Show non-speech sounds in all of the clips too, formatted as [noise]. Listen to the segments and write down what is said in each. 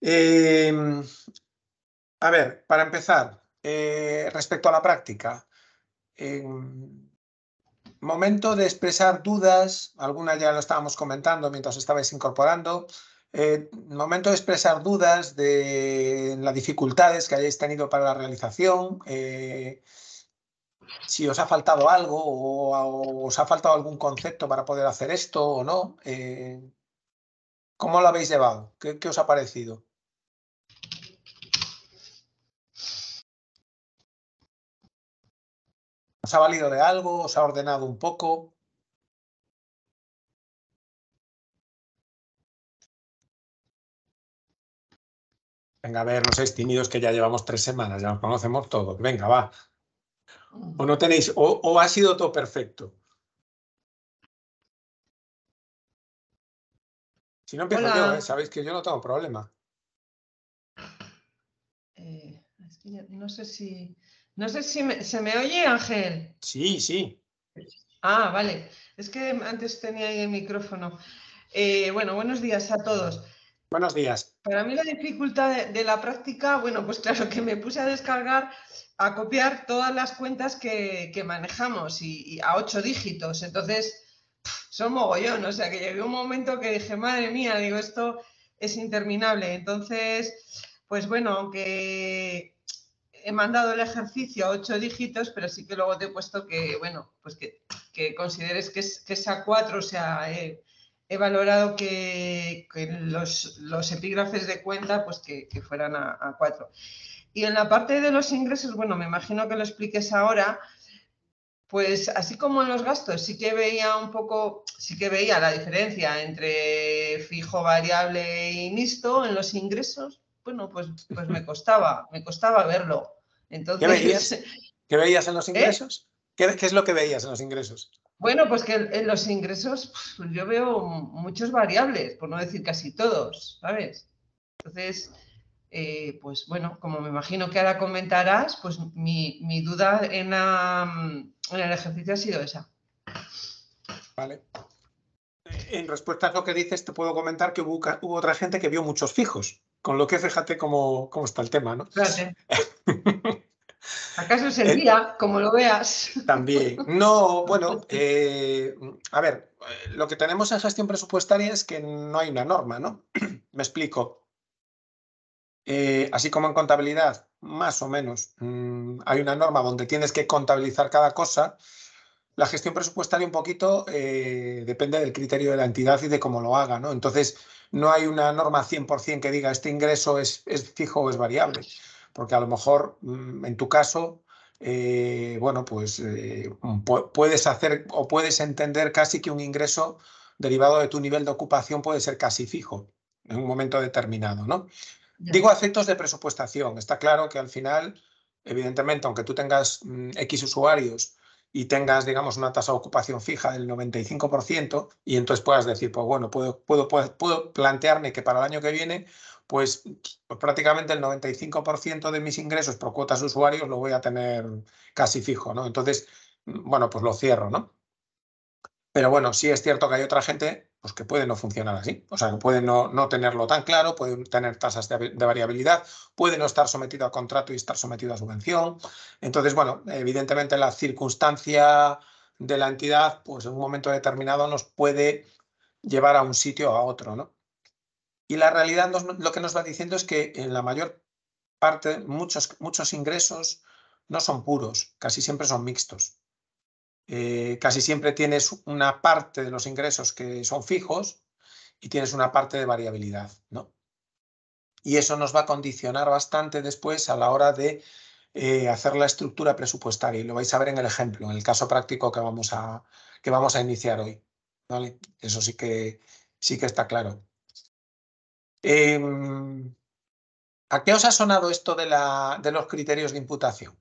Em, a ver, para empezar, eh, respecto a la práctica, em, momento de expresar dudas, alguna ya lo estábamos comentando mientras estabais incorporando, eh, momento de expresar dudas de las dificultades que hayáis tenido para la realización, eh, si os ha faltado algo o, os ha faltado algún concepto para poder hacer esto o no. Eh, ¿Cómo lo habéis llevado? ¿Qué, ¿Qué, os ha parecido? ¿Os ha valido de algo? ¿Os ha ordenado un poco? Venga, a ver, no seáis tímidos que ya llevamos tres semanas, ya nos conocemos todos. Venga, va. O no tenéis, o, ha sido todo perfecto. Si no empiezo yo, ¿eh? sabéis que yo no tengo problema. Eh, no sé si, no sé si se me oye, Ángel. Sí, sí. Ah, vale. Es que antes tenía ahí el micrófono. Eh, bueno, buenos días a todos. Buenos días. Para mí la dificultad de, la práctica, bueno, pues claro que me puse a descargar, a copiar todas las cuentas que, manejamos y, a ocho dígitos. Entonces, son mogollón. O sea que llegué un momento que dije, madre mía, digo, esto es interminable. Entonces, pues bueno, aunque he mandado el ejercicio a ocho dígitos, pero sí que luego te he puesto que, bueno, pues que, consideres que es, que a cuatro, o sea, he valorado que, los, epígrafes de cuenta pues que, fueran a, cuatro. Y en la parte de los ingresos, bueno, me imagino que lo expliques ahora, pues así como en los gastos, sí que veía un poco, sí que veía la diferencia entre fijo, variable y mixto en los ingresos. Bueno, pues, pues me [laughs] costaba, me costaba verlo. Entonces, ¿Qué veías? ¿Qué veías en los [laughs] ¿Eh? ingresos? ¿Qué, ¿Qué, es lo que veías en los ingresos? Bueno, pues que en los ingresos pues yo veo muchos variables, por no decir casi todos, ¿sabes? Entonces, eh, pues bueno, como me imagino que ahora comentarás, pues mi, duda en, el ejercicio ha sido esa. Vale. En respuesta a lo que dices, te puedo comentar que hubo, otra gente que vio muchos fijos, con lo que fíjate cómo, cómo está el tema, ¿no? Claro. [laughs] ¿Acaso día, como lo veas? También. No, bueno, [laughs] eh, a ver, lo que tenemos en gestión presupuestaria es que no hay una norma, ¿no? [clears throat] Me explico. Eh, así como en contabilidad, más o menos, mm, hay una norma donde tienes que contabilizar cada cosa. La gestión presupuestaria un poquito eh, depende del criterio de la entidad y de cómo lo haga, ¿no? Entonces, no hay una norma 100% que diga este ingreso es, fijo o es variable porque a lo mejor mm, en tu caso, eh, bueno, pues puedes hacer o puedes entender casi que un ingreso derivado de tu nivel de ocupación puede ser casi fijo en un momento determinado, ¿no? Digo efectos de presupuestación. Está claro que al final, evidentemente, aunque tú tengas mm, X usuarios y tengas, digamos, una tasa de ocupación fija del 95% y entonces puedas decir, pues bueno, puedo, puedo, puedo plantearme que para el año que viene pues, pues, prácticamente el 95% de mis ingresos por cuotas de usuarios lo voy a tener casi fijo, ¿no? Entonces, bueno, pues lo cierro, ¿no? Pero bueno, sí es cierto que hay otra gente pues, que puede no funcionar así, o sea, que puede no, no tenerlo tan claro, puede tener tasas de, variabilidad, puede no estar sometido a contrato y estar sometido a subvención. Entonces, bueno, evidentemente la circunstancia de la entidad, pues en un momento determinado nos puede llevar a un sitio o a otro, ¿no? Y la realidad lo que nos va diciendo es que en la mayor parte, muchos, muchos ingresos no son puros, casi siempre son mixtos. Eh, casi siempre tienes una parte de los ingresos que son fijos y tienes una parte de variabilidad, ¿no? Y eso nos va a condicionar bastante después a la hora de eh, hacer la estructura presupuestaria. Y lo vais a ver en el ejemplo, en el caso práctico que vamos a, que vamos a iniciar hoy. ¿vale? Eso sí que, sí que está claro. Em, ¿A qué os ha sonado esto de, la, de los criterios de imputación?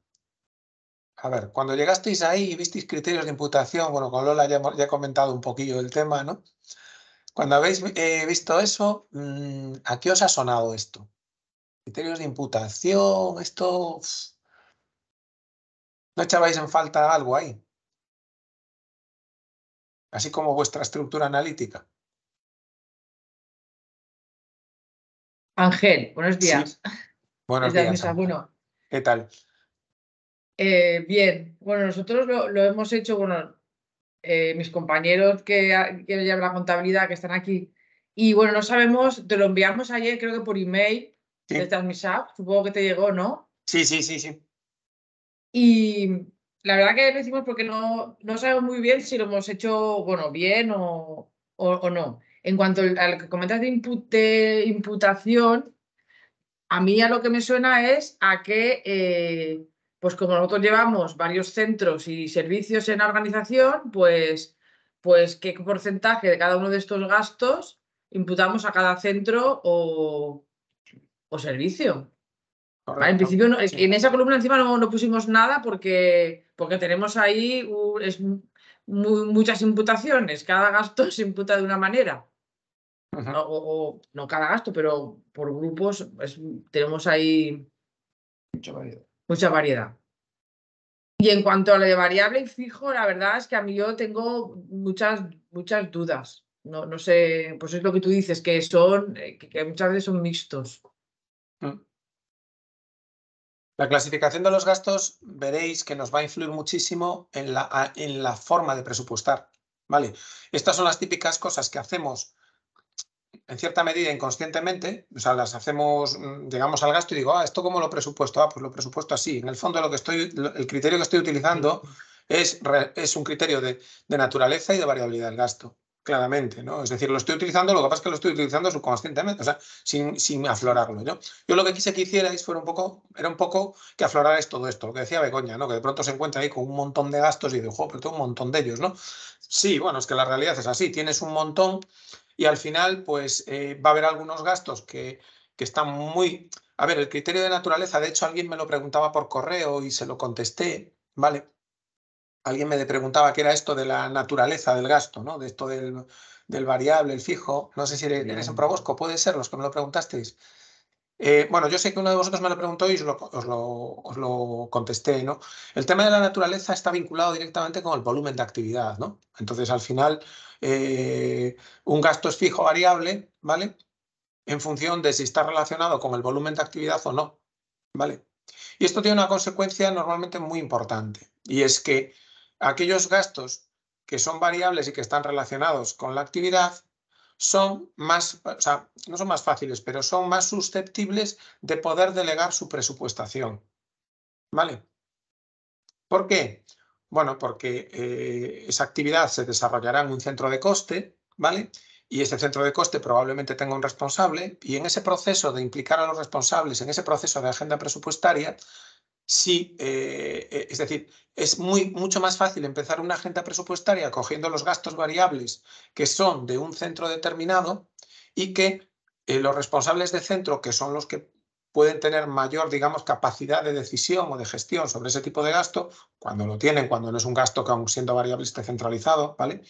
A ver, cuando llegasteis ahí y visteis criterios de imputación, bueno, con Lola ya, ya he comentado un poquillo del tema, ¿no? Cuando habéis eh, visto eso, mm, ¿a qué os ha sonado esto? Criterios de imputación, esto... ¿No echabais en falta algo ahí? Así como vuestra estructura analítica. Ángel, buenos días. Buenos días. Bueno, ¿Qué tal? Eh, bien, bueno, nosotros lo, hemos hecho, bueno, eh, mis compañeros que, que llevan la contabilidad, que están aquí, y bueno, no sabemos, te lo enviamos ayer, creo que por email, de Transmisap, supongo que te llegó, ¿no? Sí, sí, sí, sí. Y la verdad que lo hicimos porque no, no sabemos muy bien si lo hemos hecho, bueno, bien o, o, no. En cuanto a lo que comentas de, input, de imputación, a mí a lo que me suena es a que, eh, pues como nosotros llevamos varios centros y servicios en la organización, pues, pues qué porcentaje de cada uno de estos gastos imputamos a cada centro o, o servicio. en principio, en esa columna encima no, pusimos nada porque, porque tenemos ahí es, muchas imputaciones. Cada gasto se imputa de una manera. o, no cada gasto, pero por grupos tenemos ahí mucha variedad. Mucha variedad. Y en cuanto a lo de variable y fijo, la verdad es que a mí yo tengo muchas, muchas dudas. No, no sé, pues es lo que tú dices, que son, eh, que, muchas veces son mixtos. Mm. La clasificación de los gastos veréis que nos va a influir muchísimo en la, en la forma de presupuestar. ¿vale? Estas son las típicas cosas que hacemos en cierta medida inconscientemente, o sea, las hacemos, mm, llegamos al gasto y digo, ah, ¿esto cómo lo presupuesto? Ah, pues lo presupuesto así. En el fondo lo que estoy, el criterio que estoy utilizando es, es un criterio de, de naturaleza y de variabilidad del gasto claramente, ¿no? Es decir, lo estoy utilizando, lo que pasa es que lo estoy utilizando subconscientemente, o sea, sin, sin aflorarlo, ¿no? Yo lo que quise que hicierais fuera un poco, era un poco que aflorarais todo esto, lo que decía Begoña, ¿no? Que de pronto se encuentra ahí con un montón de gastos y digo, jo, pero tengo un montón de ellos, ¿no? Sí, bueno, es que la realidad es así, tienes un montón y al final, pues, eh, va a haber algunos gastos que, que están muy... A ver, el criterio de naturaleza, de hecho, alguien me lo preguntaba por correo y se lo contesté, ¿vale? alguien me preguntaba qué era esto de la naturaleza del gasto, ¿no? De esto del, variable, el fijo. No sé si eres en Probosco, puede ser, los que me lo preguntasteis. Eh, bueno, yo sé que uno de vosotros me lo preguntó y os lo, contesté, ¿no? El tema de la naturaleza está vinculado directamente con el volumen de actividad, ¿no? Entonces, al final, eh, un gasto es fijo variable, ¿vale? En función de si está relacionado con el volumen de actividad o no, ¿vale? Y esto tiene una consecuencia normalmente muy importante, y es que aquellos gastos que son variables y que están relacionados con la actividad son más, o sea, no son más fáciles, pero son más susceptibles de poder delegar su presupuestación. ¿Vale? ¿Por qué? Bueno, porque eh, esa actividad se desarrollará en un centro de coste, ¿vale? Y ese centro de coste probablemente tenga un responsable y en ese proceso de implicar a los responsables, en ese proceso de agenda presupuestaria, Sí, eh, eh, es decir, es muy, mucho más fácil empezar una agenda presupuestaria cogiendo los gastos variables que son de un centro determinado y que eh, los responsables de centro, que son los que pueden tener mayor, digamos, capacidad de decisión o de gestión sobre ese tipo de gasto, cuando lo tienen, cuando no es un gasto que aún siendo variable esté centralizado, ¿vale?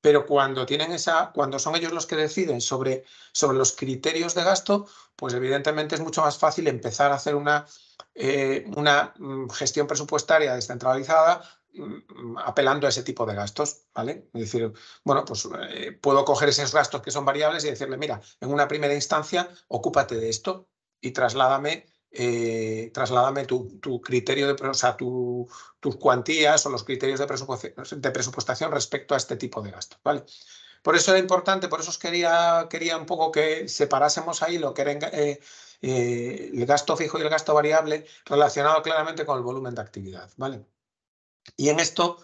Pero cuando tienen esa, cuando son ellos los que deciden sobre, sobre los criterios de gasto, pues evidentemente es mucho más fácil empezar a hacer una eh, una mm, gestión presupuestaria descentralizada mm, apelando a ese tipo de gastos, ¿vale? Es decir, bueno, pues eh, puedo coger esos gastos que son variables y decirle, mira, en una primera instancia, ocúpate de esto y trasládame, eh, trasládame tu, criterio de, o sea, tus cuantías o los criterios de, presupuestación respecto a este tipo de gastos, ¿vale? Por eso era importante, por eso os quería, quería un poco que separásemos ahí lo que era eh, el gasto fijo y el gasto variable relacionado claramente con el volumen de actividad. ¿vale? Y en esto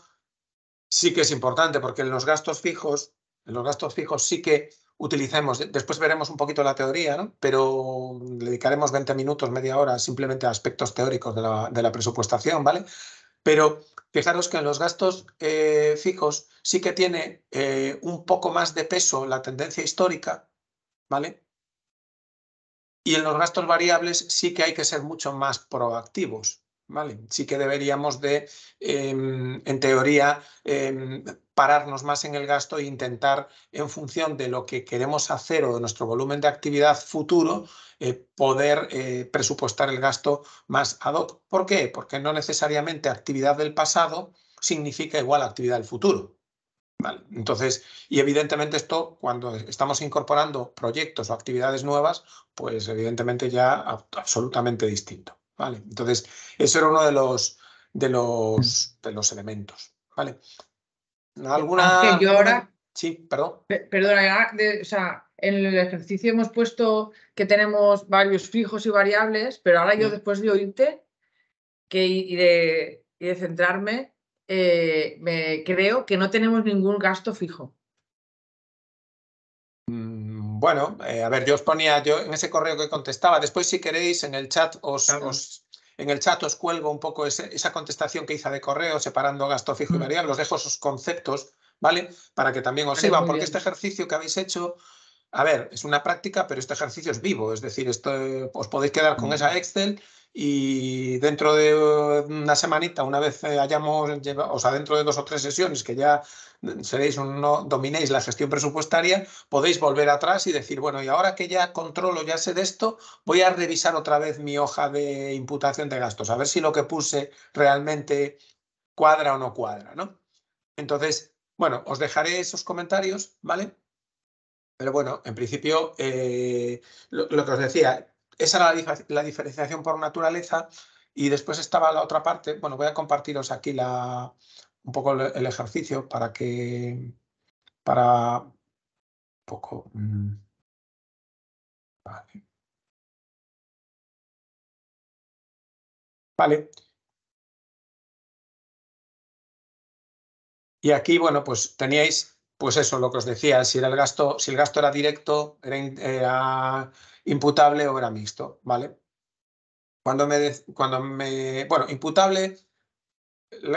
sí que es importante porque en los gastos fijos, en los gastos fijos sí que utilicemos, después veremos un poquito la teoría, ¿no? pero dedicaremos 20 minutos, media hora simplemente a aspectos teóricos de la, presupuestación, ¿vale? Pero fijaros que en los gastos eh, fijos sí que tiene eh, un poco más de peso la tendencia histórica, ¿vale? Y en los gastos variables sí que hay que ser mucho más proactivos. Sí que deberíamos de, em, en teoría, em, pararnos más en el gasto e intentar, en función de lo que queremos hacer o de nuestro volumen de actividad futuro, eh, poder eh, presupuestar el gasto más ad hoc. ¿Por qué? Porque no necesariamente actividad del pasado significa igual actividad del futuro. Entonces, y evidentemente esto, cuando estamos incorporando proyectos o actividades nuevas, pues evidentemente ya absolutamente distinto. ¿Vale? Entonces, eso era uno de los, de los, de los elementos. ¿vale? ¿Alguna, yo ahora, Sí, perdón. Perdona, o sea, en el ejercicio hemos puesto que tenemos varios fijos y variables, pero ahora yo mm. después de oírte que, y, de, y de centrarme, eh, me creo que no tenemos ningún gasto fijo. Mm, bueno, eh, a ver, yo os ponía, yo en ese correo que contestaba, después si queréis en el chat os, en el chat os cuelgo un poco esa contestación que hice de correo separando gasto fijo y mm. variable, os dejo esos conceptos ¿vale? Para que también os sirvan, porque este ejercicio que habéis hecho, a ver, es una práctica, pero este ejercicio es vivo, es decir, esto, os podéis quedar con esa Excel y dentro de una semanita, una vez hayamos, o sea, dentro de dos o tres sesiones que ya seréis no dominéis la gestión presupuestaria, podéis volver atrás y decir, bueno, y ahora que ya controlo, ya sé de esto, voy a revisar otra vez mi hoja de imputación de gastos, a ver si lo que puse realmente cuadra o no cuadra, ¿no? Entonces, bueno, os dejaré esos comentarios, ¿vale? Pero bueno, en principio, eh, lo, que os decía, esa era la, diferenciación por naturaleza y después estaba la otra parte. Bueno, voy a compartiros aquí la, un poco el, ejercicio para que, para un poco... Mm, vale. Vale. Y aquí, bueno, pues teníais, pues eso, lo que os decía, si, era el, gasto, si el gasto era directo, era, imputable o era mixto, ¿vale? Cuando me, cuando me, bueno, imputable,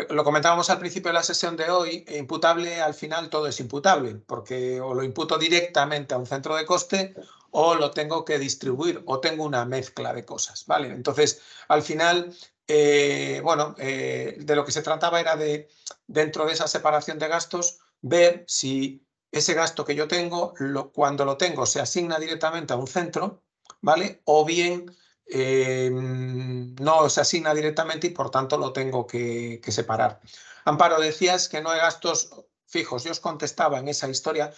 lo comentábamos al principio de la sesión de hoy, e imputable al final todo es imputable, porque o lo imputo directamente a un centro de coste o lo tengo que distribuir o tengo una mezcla de cosas, ¿vale? Entonces, al final eh, bueno, eh, de lo que se trataba era de, dentro de esa separación de gastos, ver si ese gasto que yo tengo, cuando lo tengo, se asigna directamente a un centro, ¿vale? O bien eh, no se asigna directamente y por tanto lo tengo que, separar. Amparo, decías que no hay gastos fijos. Yo os contestaba en esa historia.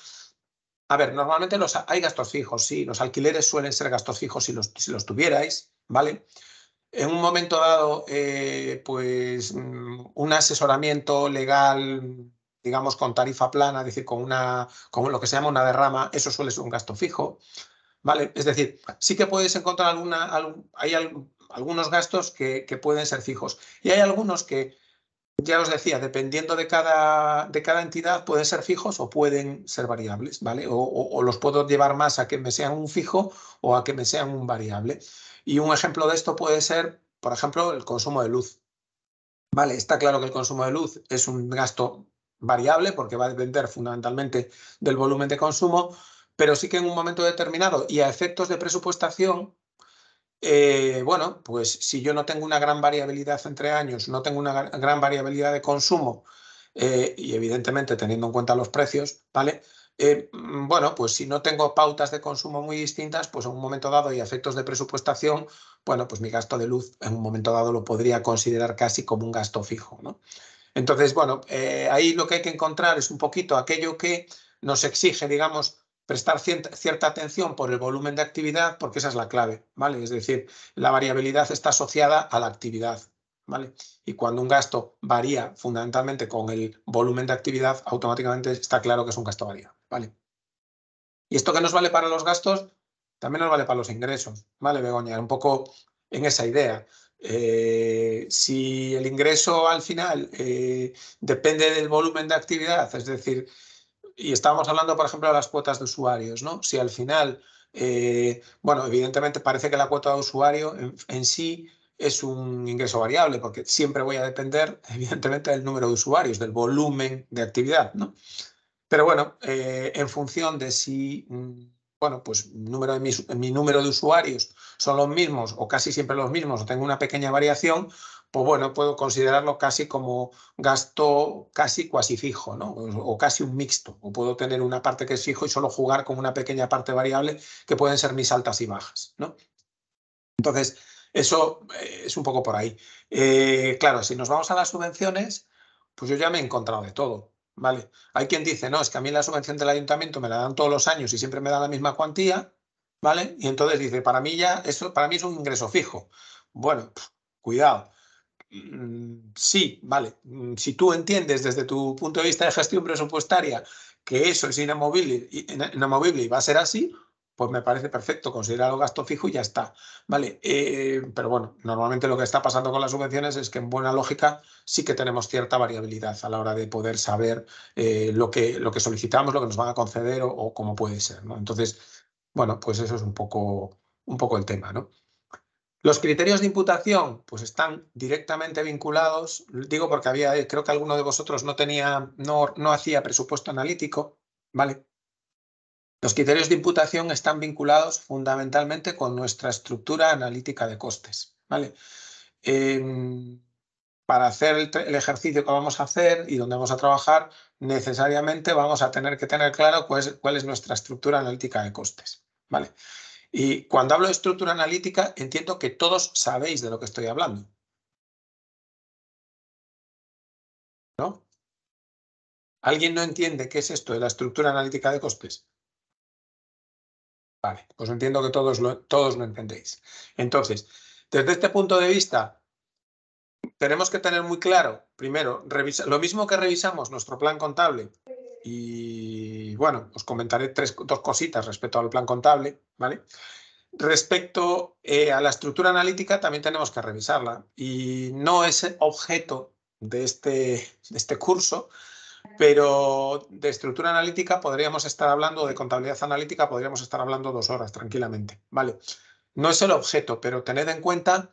A ver, normalmente los, hay gastos fijos, sí. Los alquileres suelen ser gastos fijos si los, si los tuvierais, ¿vale? en un momento dado, eh, pues mm, un asesoramiento legal, digamos, con tarifa plana, es decir, con, una, con lo que se llama una derrama, eso suele ser un gasto fijo. ¿vale? Es decir, sí que puedes encontrar alguna, hay algunos gastos que, pueden ser fijos y hay algunos que, ya os decía, dependiendo de cada, de cada entidad, pueden ser fijos o pueden ser variables, ¿vale? o, los puedo llevar más a que me sean un fijo o a que me sean un variable. Y un ejemplo de esto puede ser, por ejemplo, el consumo de luz. Vale, está claro que el consumo de luz es un gasto variable porque va a depender fundamentalmente del volumen de consumo, pero sí que en un momento determinado y a efectos de presupuestación, eh, bueno, pues si yo no tengo una gran variabilidad entre años, no tengo una gran variabilidad de consumo eh, y evidentemente teniendo en cuenta los precios, ¿vale? Eh, mm, bueno, pues si no tengo pautas de consumo muy distintas, pues en un momento dado y efectos de presupuestación, bueno, pues mi gasto de luz en un momento dado lo podría considerar casi como un gasto fijo, ¿no? Entonces, bueno, eh, ahí lo que hay que encontrar es un poquito aquello que nos exige, digamos, prestar cierta, atención por el volumen de actividad, porque esa es la clave, ¿vale? Es decir, la variabilidad está asociada a la actividad. ¿vale? Y cuando un gasto varía fundamentalmente con el volumen de actividad, automáticamente está claro que es un gasto variable, ¿vale? Y esto que nos vale para los gastos, también nos vale para los ingresos, ¿vale, Begoña? Un poco en esa idea. Eh, si el ingreso al final eh, depende del volumen de actividad, es decir, y estábamos hablando, por ejemplo, de las cuotas de usuarios, ¿no? Si al final, eh, bueno, evidentemente parece que la cuota de usuario en sí es un ingreso variable porque siempre voy a depender, [laughs] evidentemente, del número de usuarios, del volumen de actividad, ¿no? Pero bueno, en función de si, mm, bueno, pues mi número de usuarios son los mismos o casi siempre los mismos o tengo una pequeña variación, pues bueno, puedo considerarlo casi como gasto casi cuasi fijo, ¿no? O, casi un mixto. O puedo tener una parte que es fijo y solo jugar con una pequeña parte variable que pueden ser mis altas y bajas, ¿no? Entonces, eso eh, es un poco por ahí. Eh, claro, si nos vamos a las subvenciones, pues yo ya me he encontrado de todo. ¿Vale? Hay quien dice, no, es que a mí la subvención del ayuntamiento me la dan todos los años y siempre me da la misma cuantía, ¿vale? Y entonces dice, para mí ya, eso para mí es un ingreso fijo. Bueno, cuidado. Mm, sí, vale. Mm, si tú entiendes desde tu punto de vista de gestión presupuestaria que eso es inamovible, inamovible y va a ser así, pues me parece perfecto, considerarlo gasto fijo y ya está. Vale, eh, pero bueno, normalmente lo que está pasando con las subvenciones es que en buena lógica sí que tenemos cierta variabilidad a la hora de poder saber eh, lo, que, lo que solicitamos, lo que nos van a conceder o, cómo puede ser. ¿no? Entonces, bueno, pues eso es un poco, un poco el tema. ¿no? Los criterios de imputación pues están directamente vinculados, digo porque había, creo que alguno de vosotros no tenía, no, no hacía presupuesto analítico, ¿vale? Los criterios de imputación están vinculados fundamentalmente con nuestra estructura analítica de costes. ¿vale? Em, para hacer el, ejercicio que vamos a hacer y donde vamos a trabajar, necesariamente vamos a tener que tener claro cuál es, cuál es nuestra estructura analítica de costes. ¿vale? Y cuando hablo de estructura analítica, entiendo que todos sabéis de lo que estoy hablando. ¿No? ¿Alguien no entiende qué es esto de la estructura analítica de costes? Vale, pues entiendo que todos lo, todos lo entendéis. Entonces, desde este punto de vista, tenemos que tener muy claro, primero, lo mismo que revisamos nuestro plan contable y bueno, os comentaré tres, dos cositas respecto al plan contable, ¿vale? Respecto eh, a la estructura analítica también tenemos que revisarla y no es objeto de este, de este curso, pero de estructura analítica podríamos estar hablando, de contabilidad analítica podríamos estar hablando dos horas tranquilamente, ¿vale? No es el objeto, pero tened en cuenta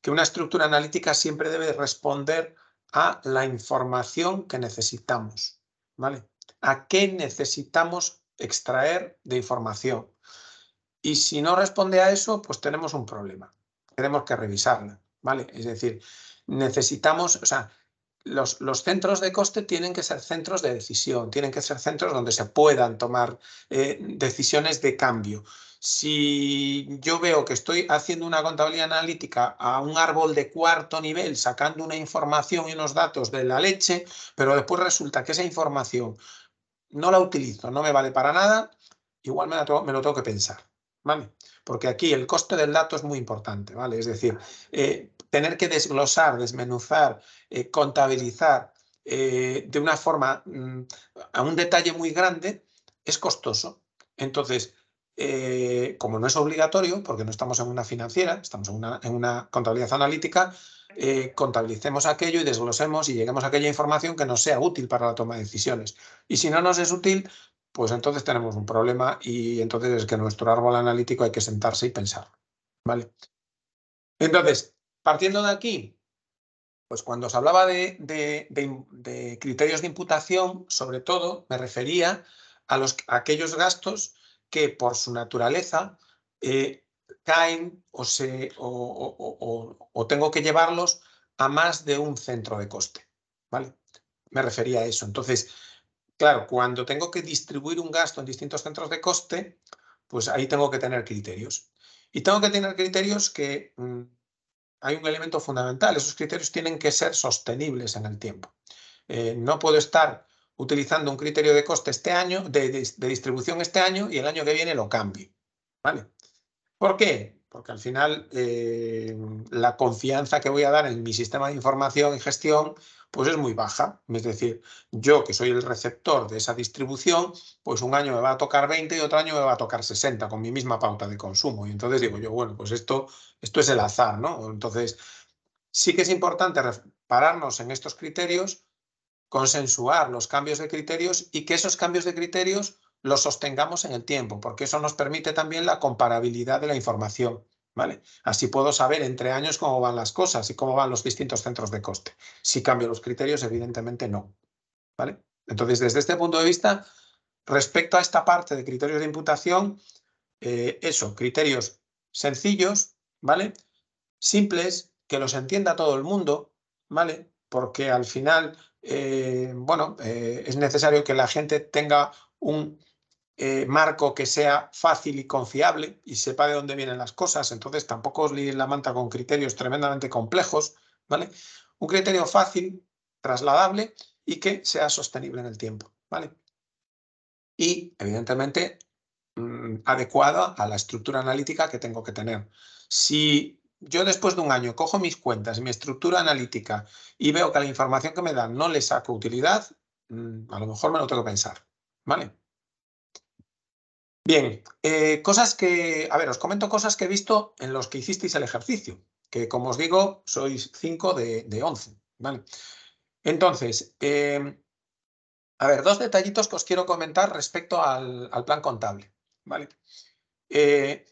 que una estructura analítica siempre debe responder a la información que necesitamos, ¿vale? ¿A qué necesitamos extraer de información? Y si no responde a eso, pues tenemos un problema. Tenemos que revisarla, ¿vale? Es decir, necesitamos, o sea, los, centros de coste tienen que ser centros de decisión, tienen que ser centros donde se puedan tomar eh, decisiones de cambio. Si yo veo que estoy haciendo una contabilidad analítica a un árbol de cuarto nivel, sacando una información y unos datos de la leche, pero después resulta que esa información no la utilizo, no me vale para nada, igual me, lo tengo que pensar. ¿vale? Porque aquí el coste del dato es muy importante, ¿vale? Es decir, eh, tener que desglosar, desmenuzar, eh, contabilizar eh, de una forma mm, a un detalle muy grande es costoso. Entonces, como no es obligatorio, porque no estamos en una financiera, estamos en una, en una contabilidad analítica, contabilicemos aquello y desglosemos y lleguemos a aquella información que nos sea útil para la toma de decisiones. Y si no nos es útil, pues entonces tenemos un problema y entonces es que nuestro árbol analítico hay que sentarse y pensar. ¿Vale? Entonces, partiendo de aquí, pues cuando os hablaba de, criterios de imputación, sobre todo me refería a, los, aquellos gastos que por su naturaleza eh, caen o, o, tengo que llevarlos a más de un centro de coste. ¿vale? Me refería a eso. Entonces, Claro, cuando tengo que distribuir un gasto en distintos centros de coste, pues ahí tengo que tener criterios. Y tengo que tener criterios que mm, hay un elemento fundamental. Esos criterios tienen que ser sostenibles en el tiempo. Eh, no puedo estar utilizando un criterio de coste este año, de, distribución este año y el año que viene lo cambie. ¿Vale? ¿Por qué? Porque al final eh, la confianza que voy a dar en mi sistema de información y gestión pues es muy baja. Es decir, yo que soy el receptor de esa distribución, pues un año me va a tocar 20 y otro año me va a tocar 60 con mi misma pauta de consumo. Y entonces digo yo, bueno, pues esto, esto es el azar, ¿no? Entonces, sí que es importante pararnos en estos criterios, consensuar los cambios de criterios y que esos cambios de criterios los sostengamos en el tiempo, porque eso nos permite también la comparabilidad de la información. ¿vale? Así puedo saber entre años cómo van las cosas y cómo van los distintos centros de coste. Si cambio los criterios, evidentemente no, ¿vale? Entonces, desde este punto de vista, respecto a esta parte de criterios de imputación, eh, eso, criterios sencillos, ¿vale? Simples, que los entienda todo el mundo, ¿vale? Porque al final, eh, bueno, eh, es necesario que la gente tenga un eh, marco que sea fácil y confiable y sepa de dónde vienen las cosas. Entonces tampoco os liéis la manta con criterios tremendamente complejos, ¿vale? Un criterio fácil, trasladable y que sea sostenible en el tiempo, ¿vale? Y, evidentemente, mm, adecuada a la estructura analítica que tengo que tener. Si yo después de un año cojo mis cuentas, mi estructura analítica y veo que la información que me dan no le saco utilidad, mm, a lo mejor me lo tengo que pensar, ¿vale? Bien, eh, cosas que, a ver, os comento cosas que he visto en los que hicisteis el ejercicio, que como os digo, sois 5 de, de 11, ¿vale? Entonces, em, a ver, dos detallitos que os quiero comentar respecto al, plan contable, ¿vale? Eh,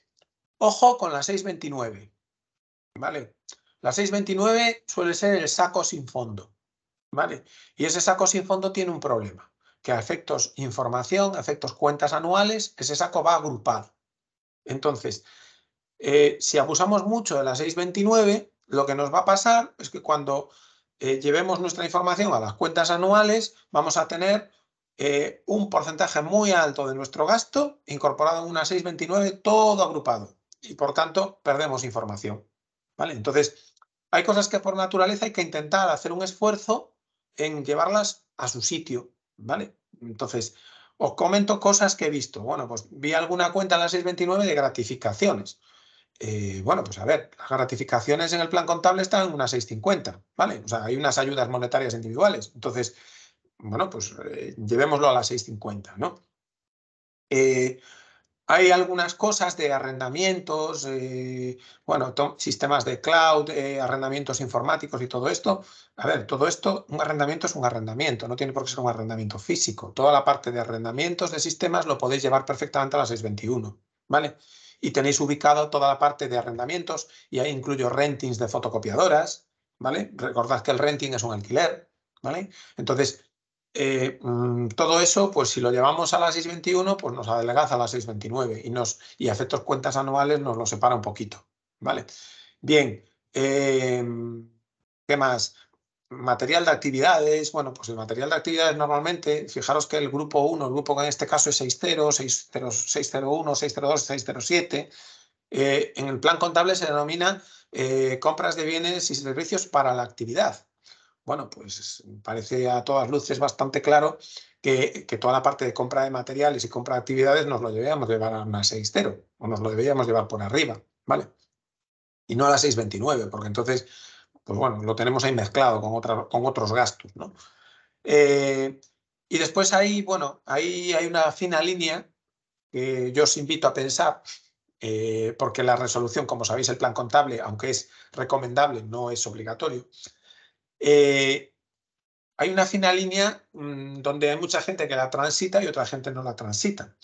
ojo con la 629, ¿vale? La 629 suele ser el saco sin fondo, ¿vale? Y ese saco sin fondo tiene un problema que a efectos información, a efectos cuentas anuales, ese saco va agrupado. Entonces, eh, si abusamos mucho de la 629, lo que nos va a pasar es que cuando eh, llevemos nuestra información a las cuentas anuales, vamos a tener eh, un porcentaje muy alto de nuestro gasto incorporado en una 629, todo agrupado. Y por tanto, perdemos información. ¿vale? Entonces, hay cosas que por naturaleza hay que intentar hacer un esfuerzo en llevarlas a su sitio. ¿Vale? Entonces, os comento cosas que he visto. Bueno, pues vi alguna cuenta en la 629 de gratificaciones. Eh, bueno, pues a ver, las gratificaciones en el plan contable están en una 650, ¿vale? O sea, hay unas ayudas monetarias individuales. Entonces, bueno, pues eh, llevémoslo a la 650, ¿no? Eh, hay algunas cosas de arrendamientos, eh, bueno, sistemas de cloud, eh, arrendamientos informáticos y todo esto. A ver, todo esto, un arrendamiento es un arrendamiento, no tiene por qué ser un arrendamiento físico. Toda la parte de arrendamientos de sistemas lo podéis llevar perfectamente a la 621, ¿vale? Y tenéis ubicado toda la parte de arrendamientos y ahí incluyo rentings de fotocopiadoras, ¿vale? Recordad que el renting es un alquiler, ¿vale? Entonces, eh, mm, todo eso, pues si lo llevamos a la 621, pues nos adelgaza a la 629 y, nos, y cuentas anuales nos lo separa un poquito. ¿Vale? Bien, em, ¿qué más? Material de actividades. Bueno, pues el material de actividades normalmente, fijaros que el grupo 1, el grupo que en este caso es 60, 60 601, 602, 607. en el plan contable se denomina eh, compras de bienes y servicios para la actividad. Bueno, pues parece a todas luces bastante claro que, toda la parte de compra de materiales y compra de actividades nos lo debíamos llevar a una 6.0 o nos lo debíamos llevar por arriba, ¿vale? Y no a la 6.29, porque entonces, pues bueno, lo tenemos ahí mezclado con, con otros gastos, ¿no? Eh, y después ahí, bueno, ahí hay una fina línea que yo os invito a pensar, eh, porque la resolución, como sabéis, el plan contable, aunque es recomendable, no es obligatorio, eh, hay una fina línea mm, donde hay mucha gente que la transita y otra gente no la transita.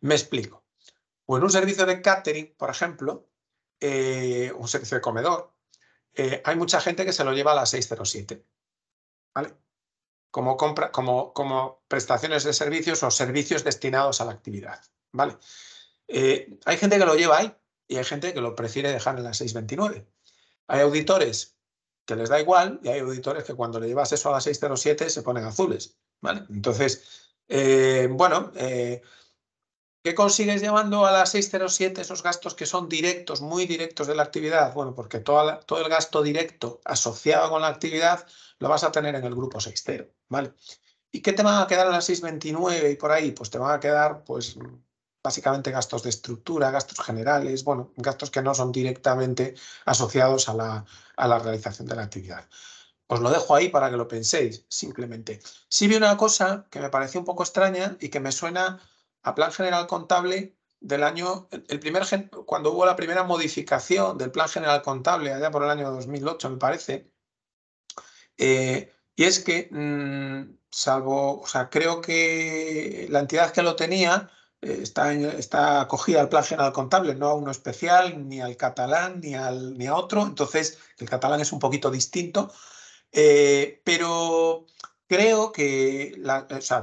Me explico. O en un servicio de catering, por ejemplo, eh, un servicio de comedor, eh, hay mucha gente que se lo lleva a la 607. ¿Vale? Como, como prestaciones de servicios o servicios destinados a la actividad. ¿Vale? hay gente que lo lleva ahí y hay gente que lo prefiere dejar en la 629. Hay auditores que les da igual y hay auditores que cuando le llevas eso a la 607 se ponen azules. ¿vale? Entonces, eh, bueno, eh, ¿qué consigues llevando a la 607 esos gastos que son directos, muy directos de la actividad? Bueno, porque todo el gasto directo asociado con la actividad lo vas a tener en el grupo 60. ¿vale? ¿Y qué te van a quedar a la 629 y por ahí? Pues te van a quedar, pues, básicamente gastos de estructura, gastos generales, bueno, gastos que no son directamente asociados a la, a la realización de la actividad. Os lo dejo ahí para que lo penséis, simplemente. Sí vi una cosa que me pareció un poco extraña y que me suena a Plan General Contable del año, el primer, cuando hubo la primera modificación del Plan General Contable, allá por el año 2008, me parece, eh, y es que, mm, salvo, o sea, creo que la entidad que lo tenía eh, está, está acogida al plan general contable, no a uno especial, ni al catalán, ni, al, ni a otro. Entonces, el catalán es un poquito distinto. Eh, pero creo que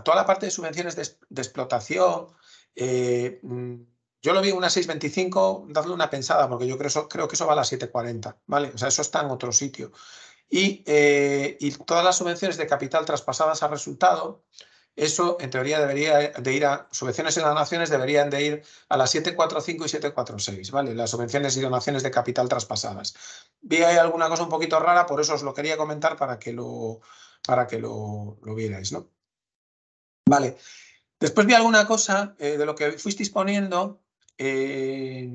toda la parte de subvenciones de, explotación, eh, mm, yo lo vi en una 625, dadle una pensada, porque yo creo, creo que eso va a la 740, ¿vale? O sea, eso está en otro sitio. Y, y todas las subvenciones de capital traspasadas a resultado, eso en teoría debería de ir a subvenciones y donaciones deberían de ir a las 745 y 746, ¿vale? Las subvenciones y donaciones de capital traspasadas. Vi ahí alguna cosa un poquito rara, por eso os lo quería comentar para que lo, para que lo, lo vierais, ¿no? Vale. Después vi alguna cosa eh, de lo que fuisteis poniendo eh,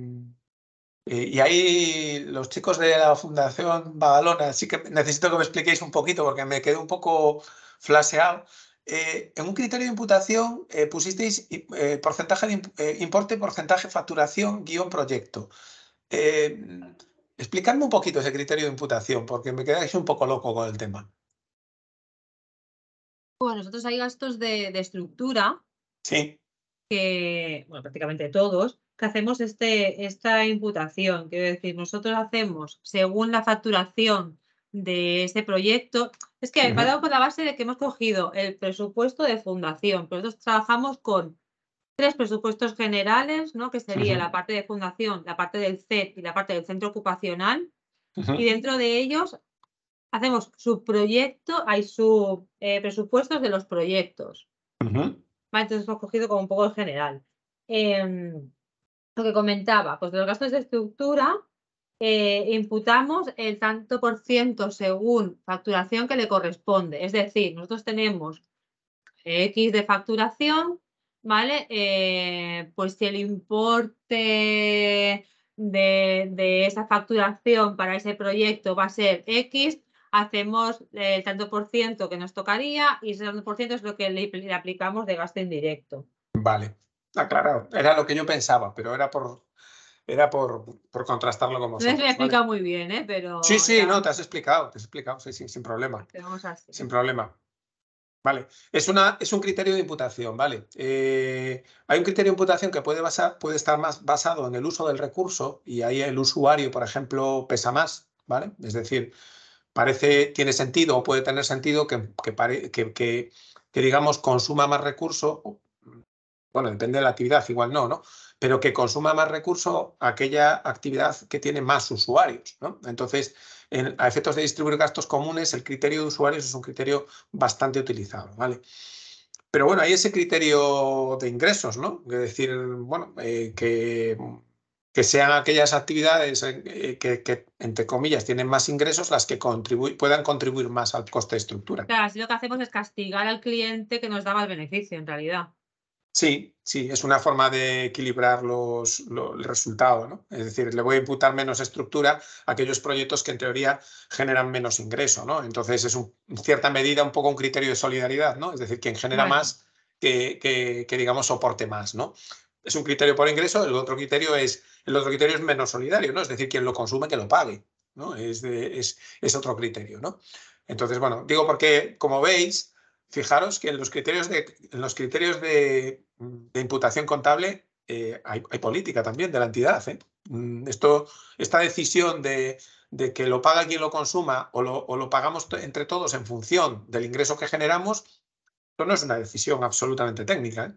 eh, y ahí los chicos de la Fundación Badalona sí que necesito que me expliquéis un poquito porque me quedé un poco flaseado. En un criterio de imputación pusisteis porcentaje de importe, porcentaje facturación, guion proyecto. explicadme un poquito ese criterio de imputación porque me quedáis un poco loco con el tema. Bueno, nosotros hay gastos de, estructura. Sí. Que, bueno, prácticamente todos, que hacemos este, esta imputación. Quiero decir, nosotros hacemos según la facturación de ese proyecto. Es que va dado por la base de que hemos cogido el presupuesto de fundación, pero nosotros trabajamos con tres presupuestos generales, ¿no? Que sería la parte de fundación, la parte del CEP y la parte del centro ocupacional. Y dentro de ellos hacemos su proyecto, hay su eh, presupuestos de los proyectos. entonces hemos cogido como un poco el general. Em, lo que comentaba, pues de los gastos de estructura eh, imputamos el tanto por ciento según facturación que le corresponde. Es decir, nosotros tenemos X de facturación, ¿vale? Eh, pues si el importe de, de, esa facturación para ese proyecto va a ser X, hacemos el tanto por ciento que nos tocaría y ese tanto por ciento es lo que le, aplicamos de gasto indirecto. Vale, aclarado. Era lo que yo pensaba, pero era por, era por, por contrastarlo con vosotros. No se explicado muy bien, ¿eh? Pero sí, sí, no, te has explicado, te has explicado, sí, sí, sin problema. Sin problema. Vale, es, una, es un criterio de imputación, ¿vale? Eh, hay un criterio de imputación que puede, basar, puede estar más basado en el uso del recurso y ahí el usuario, por ejemplo, pesa más, ¿vale? Es decir, parece, tiene sentido o puede tener sentido que, que, que, digamos, consuma más recurso, bueno, depende de la actividad, igual no, ¿no? Pero que consuma más recurso aquella actividad que tiene más usuarios, ¿no? Entonces, a efectos de distribuir gastos comunes, el criterio de usuarios es un criterio bastante utilizado, ¿vale? Pero bueno, hay ese criterio de ingresos, ¿no? Es decir, bueno, eh, que que sean aquellas actividades eh, que, entre comillas, tienen más ingresos las que puedan contribuir más al coste de estructura. Claro, así lo que hacemos es castigar al cliente que nos da más beneficio, en realidad. Sí, sí, es una forma de equilibrar los, el resultado, ¿no? Es decir, le voy a imputar menos estructura a aquellos proyectos que en teoría generan menos ingreso, ¿no? Entonces es en cierta medida un poco un criterio de solidaridad, ¿no? Es decir, quien genera más que, que, digamos, soporte más, ¿no? Es un criterio por ingreso, el otro criterio es el otro criterio es menos solidario, ¿no? Es decir, quien lo consume que lo pague, ¿no? Es, es, otro criterio, ¿no? Entonces, bueno, digo porque, como veis, fijaros que en los criterios de, en los criterios de, imputación contable eh, hay, política también de la entidad. ¿eh? Mm, esto, esta decisión de, que lo paga quien lo consuma o lo, o lo, pagamos entre todos en función del ingreso que generamos, esto no es una decisión absolutamente técnica. ¿eh?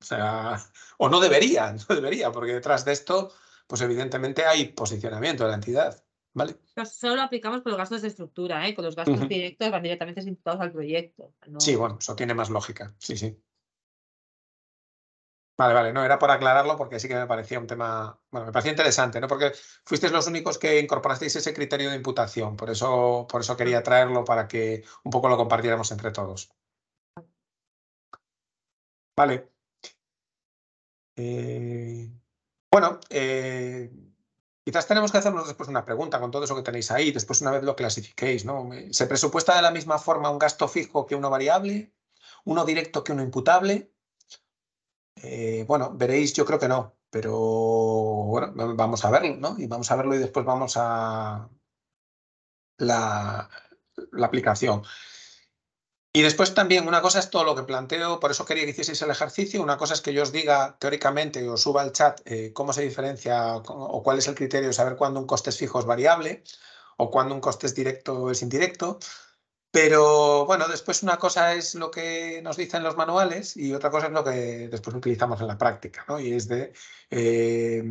O sea, o no debería, [laughs] no debería, porque detrás de esto, pues evidentemente hay posicionamiento de la entidad. ¿Vale? Solo lo aplicamos con los gastos de estructura, ¿eh? con los gastos directos van directamente imputados al proyecto. Sí, bueno, eso tiene más lógica, sí, sí. Vale, vale, no, era por aclararlo porque sí que me parecía un tema, bueno, me parecía interesante, ¿no? Porque fuisteis los únicos que incorporasteis ese criterio de imputación, por eso, por eso quería traerlo para que un poco lo compartiéramos entre todos. Vale, eh, bueno, eh, quizás tenemos que hacernos después una pregunta con todo eso que tenéis ahí, después una vez lo clasifiquéis, ¿no? ¿Se presupuesta de la misma forma un gasto fijo que uno variable? ¿Uno directo que uno imputable? Eh, bueno, veréis, yo creo que no, pero bueno, vamos a verlo, ¿no? Y vamos a verlo y después vamos a la aplicación. Y después también una cosa es todo lo que planteo, por eso quería que hicieseis el ejercicio, una cosa es que yo os diga teóricamente o suba al chat eh, cómo se diferencia o cuál es el criterio de saber cuándo un coste es fijo es variable o cuándo un coste es directo o es indirecto. Pero bueno, después una cosa es lo que nos dicen los manuales y otra cosa es lo que después utilizamos en la práctica, ¿no? Y es de, eh,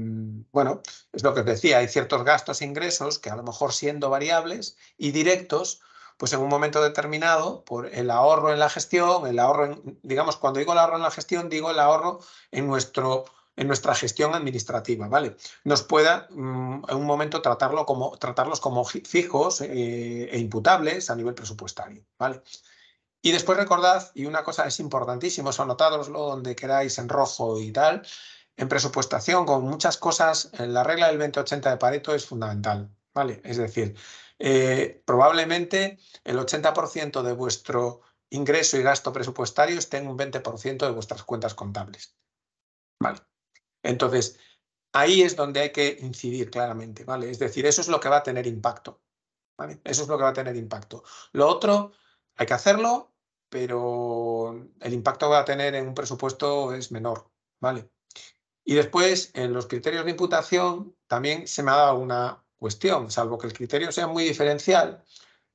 bueno, es lo que os decía, hay ciertos gastos e ingresos que a lo mejor siendo variables y directos, pues en un momento determinado, por el ahorro en la gestión, el ahorro, en, digamos, cuando digo el ahorro en la gestión, digo el ahorro en nuestro en nuestra gestión administrativa, ¿vale? Nos pueda mm, en un momento tratarlo como, tratarlos como fijos eh, e imputables a nivel presupuestario, ¿vale? Y después recordad, y una cosa es importantísimo, anotadoslo donde queráis en rojo y tal, en presupuestación con muchas cosas, la regla del 20-80 de Pareto es fundamental, ¿vale? Es decir, eh, probablemente el 80% de vuestro ingreso y gasto presupuestario esté en un 20% de vuestras cuentas contables, ¿vale? Entonces, ahí es donde hay que incidir claramente, ¿vale? Es decir, eso es lo que va a tener impacto, ¿vale? Eso es lo que va a tener impacto. Lo otro, hay que hacerlo, pero el impacto que va a tener en un presupuesto es menor, ¿vale? Y después, en los criterios de imputación, también se me ha dado una cuestión, salvo que el criterio sea muy diferencial,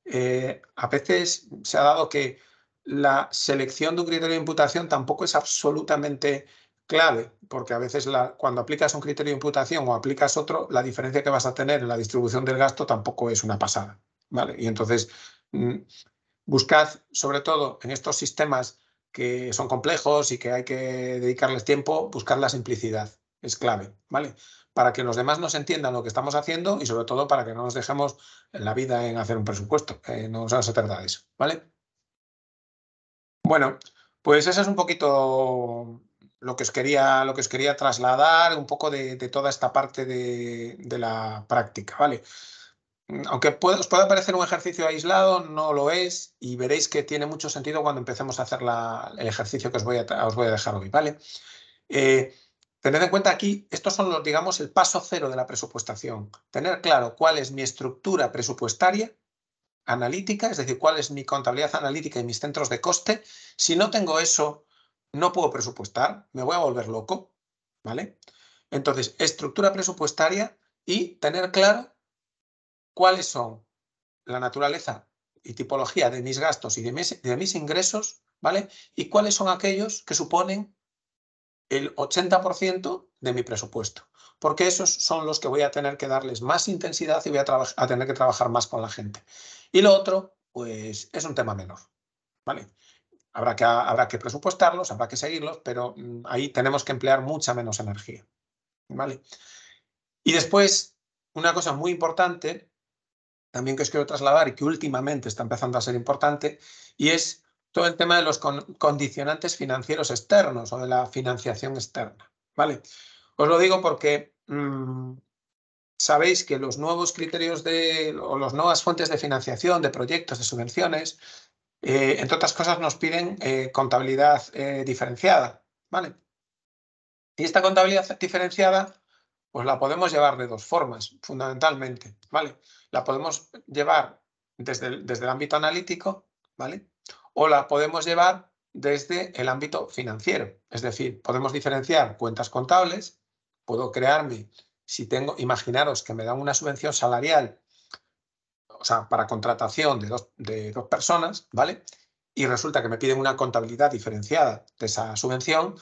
eh, a veces se ha dado que la selección de un criterio de imputación tampoco es absolutamente clave, porque a veces cuando aplicas un criterio de imputación o aplicas otro, la diferencia que vas a tener en la distribución del gasto tampoco es una pasada. ¿vale? Y entonces, mm, buscad, sobre todo en estos sistemas que son complejos y que hay que dedicarles tiempo, buscar la simplicidad. Es clave, ¿vale? Para que los demás nos entiendan lo que estamos haciendo y sobre todo para que no nos dejemos la vida en hacer un presupuesto. no se trata de eso, ¿vale? Bueno, pues eso es un poquito lo que os quería, lo que os quería trasladar, un poco de, toda esta parte de, la práctica, ¿vale? Aunque os pueda parecer un ejercicio aislado, no lo es y veréis que tiene mucho sentido cuando empecemos a hacer el ejercicio que os voy a, os voy a dejar hoy, ¿vale? Eh, tened en cuenta aquí, estos son los, digamos, el paso cero de la presupuestación. Tener claro cuál es mi estructura presupuestaria analítica, es decir, cuál es mi contabilidad analítica y mis centros de coste. Si no tengo eso no puedo presupuestar, me voy a volver loco, ¿vale? Entonces, estructura presupuestaria y tener claro cuáles son la naturaleza y tipología de mis gastos y de mis, de mis ingresos, ¿vale? Y cuáles son aquellos que suponen el 80% de mi presupuesto, porque esos son los que voy a tener que darles más intensidad y voy a, tener que trabajar más con la gente. Y lo otro, pues es un tema menor, ¿vale? Habrá que, habrá que presupuestarlos, habrá que seguirlos, pero mm, ahí tenemos que emplear mucha menos energía. ¿vale? Y después, una cosa muy importante, también que os quiero trasladar y que últimamente está empezando a ser importante, y es todo el tema de los condicionantes financieros externos o de la financiación externa. ¿vale? Os lo digo porque mm, sabéis que los nuevos criterios de, o las nuevas fuentes de financiación de proyectos, de subvenciones, eh, entre otras cosas, nos piden eh, contabilidad eh, diferenciada. ¿vale? Y esta contabilidad diferenciada, pues la podemos llevar de dos formas, fundamentalmente. ¿vale? La podemos llevar desde el, desde el ámbito analítico, ¿vale? O la podemos llevar desde el ámbito financiero. Es decir, podemos diferenciar cuentas contables, puedo crearme, si tengo, imaginaros que me dan una subvención salarial o sea, para contratación de dos, de dos personas, ¿vale? Y resulta que me piden una contabilidad diferenciada de esa subvención,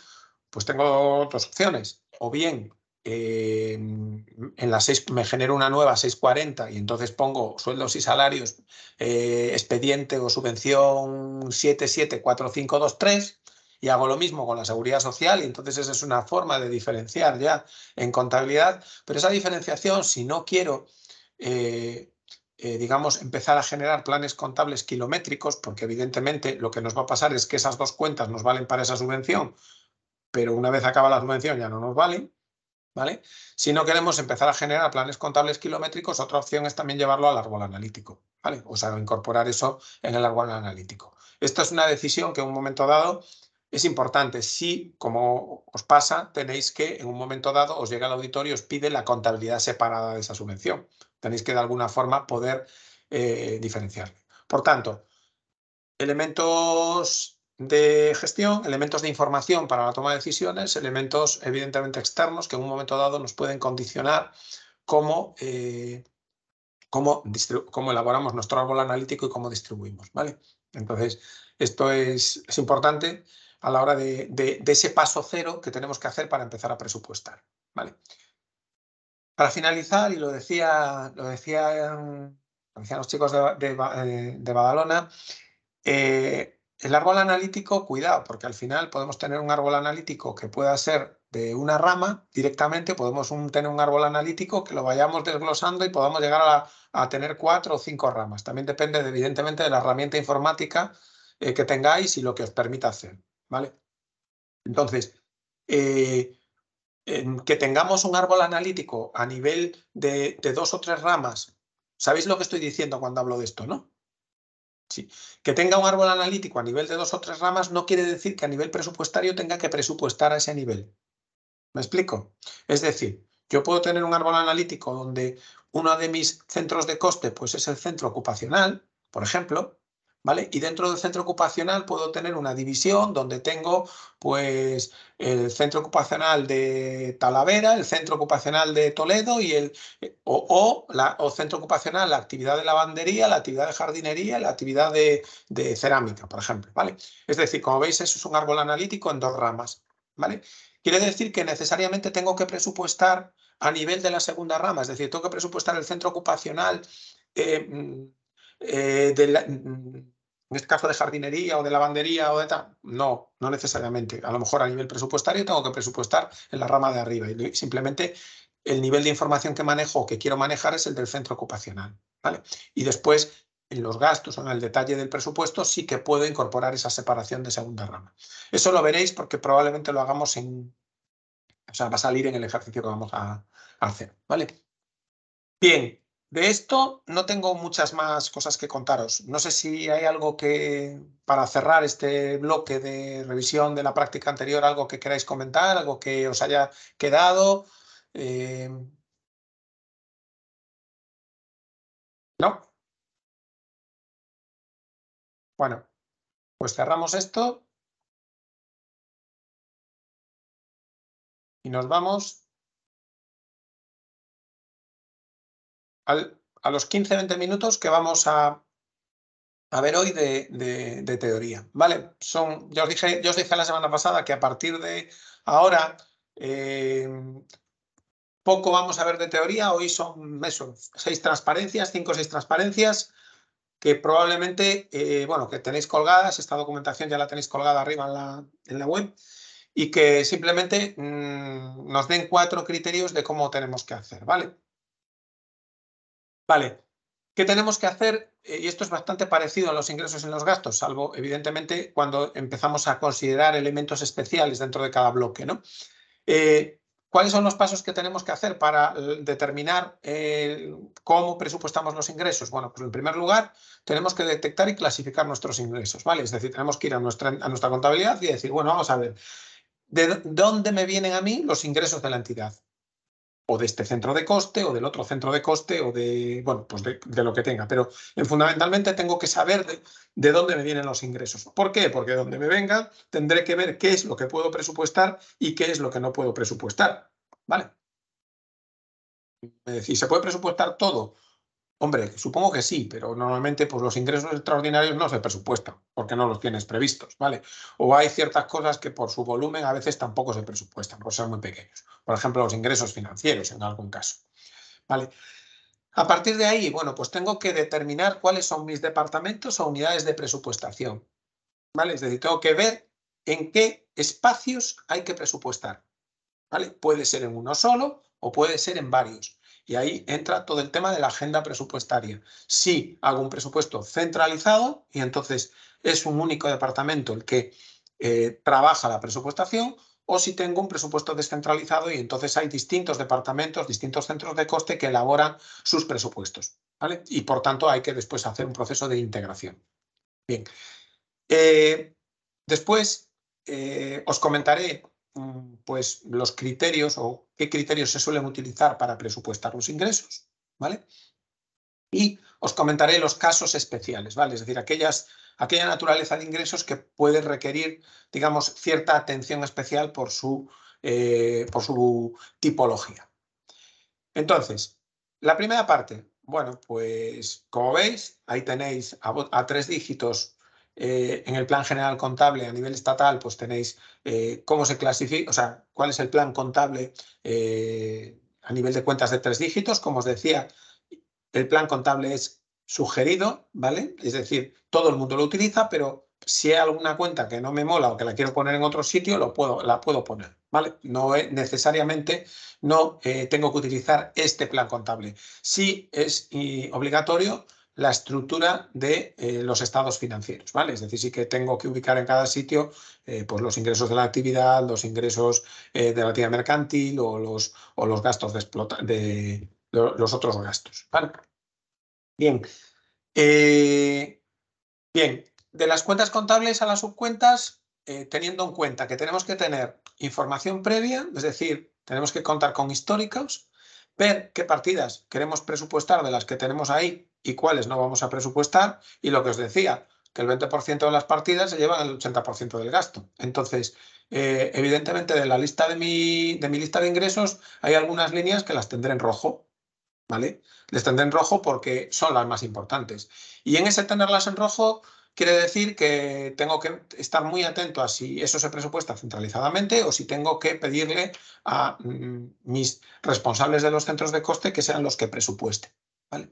pues tengo dos opciones. O bien en la 6 me genero una nueva 640 y entonces pongo sueldos y salarios, eh, expediente o subvención 774523 y hago lo mismo con la seguridad social y entonces esa es una forma de diferenciar ya en contabilidad, pero esa diferenciación si no quiero eh, eh, digamos, empezar a generar planes contables kilométricos, porque evidentemente lo que nos va a pasar es que esas dos cuentas nos valen para esa subvención, pero una vez acaba la subvención ya no nos valen, ¿vale? Si no queremos empezar a generar planes contables kilométricos, otra opción es también llevarlo al árbol analítico, ¿vale? O sea, incorporar eso en el árbol analítico. Esta es una decisión que en un momento dado es importante. Si, como os pasa, tenéis que en un momento dado os llega al auditorio y os pide la contabilidad separada de esa subvención. Tenéis que de alguna forma poder eh, diferenciarle. Por tanto, elementos de gestión, elementos de información para la toma de decisiones, elementos evidentemente externos que en un momento dado nos pueden condicionar cómo, eh, cómo, elaboramos nuestro árbol analítico y cómo distribuimos. ¿vale? Entonces, esto es, es importante a la hora de, de, ese paso cero que tenemos que hacer para empezar a presupuestar. ¿vale? Para finalizar, y lo decía, lo decía, decían los chicos de, de, Badalona, eh, el árbol analítico, cuidado, porque al final podemos tener un árbol analítico que pueda ser de una rama, directamente podemos tener un árbol analítico que lo vayamos desglosando y podamos llegar a, tener cuatro o cinco ramas. También depende, evidentemente, de la herramienta informática eh, que tengáis y lo que os permita hacer. ¿vale? Entonces, eh, que tengamos un árbol analítico a nivel de, de, dos o tres ramas, ¿sabéis lo que estoy diciendo cuando hablo de esto, no? Sí. Que tenga un árbol analítico a nivel de dos o tres ramas no quiere decir que a nivel presupuestario tenga que presupuestar a ese nivel. ¿Me explico? Es decir, yo puedo tener un árbol analítico donde uno de mis centros de coste pues es el centro ocupacional, por ejemplo, ¿vale? Y dentro del centro ocupacional puedo tener una división donde tengo pues el centro ocupacional de Talavera, el centro ocupacional de Toledo y el o, la, o centro ocupacional, la actividad de lavandería, la actividad de jardinería, la actividad de, de cerámica, por ejemplo, ¿vale? Es decir, como veis, eso es un árbol analítico en dos ramas, ¿vale? Quiere decir que necesariamente tengo que presupuestar a nivel de la segunda rama, es decir, tengo que presupuestar el centro ocupacional eh, mm, eh, mm, en este caso de jardinería o de lavandería o de tal. No, no necesariamente. A lo mejor a nivel presupuestario tengo que presupuestar en la rama de arriba y simplemente el nivel de información que manejo o que quiero manejar es el del centro ocupacional. ¿vale? Y después en los gastos o en el detalle del presupuesto sí que puedo incorporar esa separación de segunda rama. Eso lo veréis porque probablemente lo hagamos en... O sea, va a salir en el ejercicio que vamos a, hacer, ¿vale? Bien, de esto no tengo muchas más cosas que contaros. No sé si hay algo que, para cerrar este bloque de revisión de la práctica anterior, algo que queráis comentar, algo que os haya quedado. Eh, ¿No? Bueno, pues cerramos esto y nos vamos a los 15-20 minutos que vamos a, a ver hoy de, teoría. ¿Vale? Son, ya os, dije, yo os dije la semana pasada que a partir de ahora eh, poco vamos a ver de teoría. Hoy son eso, seis transparencias, cinco o seis transparencias que probablemente, eh, bueno, que tenéis colgadas, esta documentación ya la tenéis colgada arriba en la, en la web, y que simplemente mmm, nos den cuatro criterios de cómo tenemos que hacer, ¿vale? Vale, ¿qué tenemos que hacer? Eh, y esto es bastante parecido a los ingresos y los gastos, salvo evidentemente cuando empezamos a considerar elementos especiales dentro de cada bloque, ¿no? Eh, ¿Cuáles son los pasos que tenemos que hacer para eh, determinar cómo presupuestamos los ingresos? Bueno, pues en primer lugar tenemos que detectar y clasificar nuestros ingresos, ¿vale? Es decir, tenemos que ir a nuestra contabilidad y decir, bueno, vamos a ver, ¿de dónde me vienen a mí los ingresos de la entidad? O de este centro de coste, o del otro centro de coste, o de, bueno, pues de, lo que tenga. Pero fundamentalmente tengo que saber de, de, dónde me vienen los ingresos. ¿Por qué? Porque donde me venga tendré que ver qué es lo que puedo presupuestar y qué es lo que no puedo presupuestar. ¿Vale? Me decís, ¿se puede presupuestar todo? Hombre, supongo que sí, pero normalmente pues, los ingresos extraordinarios no se presupuestan porque no los tienes previstos, ¿vale? O hay ciertas cosas que por su volumen a veces tampoco se presupuestan, por ser muy pequeños. Por ejemplo, los ingresos financieros en algún caso, ¿vale? A partir de ahí, bueno, pues tengo que determinar cuáles son mis departamentos o unidades de presupuestación, ¿vale? Es decir, tengo que ver en qué espacios hay que presupuestar, ¿vale? Puede ser en uno solo o puede ser en varios. Y ahí entra todo el tema de la agenda presupuestaria. Si hago un presupuesto centralizado y entonces es un único departamento el que eh, trabaja la presupuestación, o si tengo un presupuesto descentralizado y entonces hay distintos departamentos, distintos centros de coste que elaboran sus presupuestos. ¿vale? Y por tanto hay que después hacer un proceso de integración. Bien. Eh, después eh, os comentaré pues los criterios o qué criterios se suelen utilizar para presupuestar los ingresos, ¿vale? Y os comentaré los casos especiales, ¿vale? Es decir, aquellas, aquella naturaleza de ingresos que puede requerir, digamos, cierta atención especial por su, eh, por su tipología. Entonces, la primera parte, bueno, pues como veis, ahí tenéis a tres dígitos eh, en el plan general contable a nivel estatal, pues tenéis eh, cómo se clasifica, o sea, cuál es el plan contable eh, a nivel de cuentas de tres dígitos. Como os decía, el plan contable es sugerido, ¿vale? Es decir, todo el mundo lo utiliza, pero si hay alguna cuenta que no me mola o que la quiero poner en otro sitio, lo puedo, la puedo poner, ¿vale? No es, necesariamente no tengo que utilizar este plan contable. Sí es obligatorio la estructura de eh, los estados financieros, ¿vale? Es decir, sí que tengo que ubicar en cada sitio eh, pues los ingresos de la actividad, los ingresos de la actividad mercantil o los, o los gastos de, explota de los otros gastos, ¿vale? Bien. bien, de las cuentas contables a las subcuentas, teniendo en cuenta que tenemos que tener información previa, es decir, tenemos que contar con históricos, ver qué partidas queremos presupuestar de las que tenemos ahí y cuáles no vamos a presupuestar. Y lo que os decía, que el 20% de las partidas se llevan el 80% del gasto. Entonces, eh, evidentemente, de la lista de mi, de mi lista de ingresos hay algunas líneas que las tendré en rojo. ¿Vale? Les tendré en rojo porque son las más importantes. Y en ese tenerlas en rojo, quiere decir que tengo que estar muy atento a si eso se presupuesta centralizadamente o si tengo que pedirle a mm, mis responsables de los centros de coste que sean los que presupuesten. ¿vale?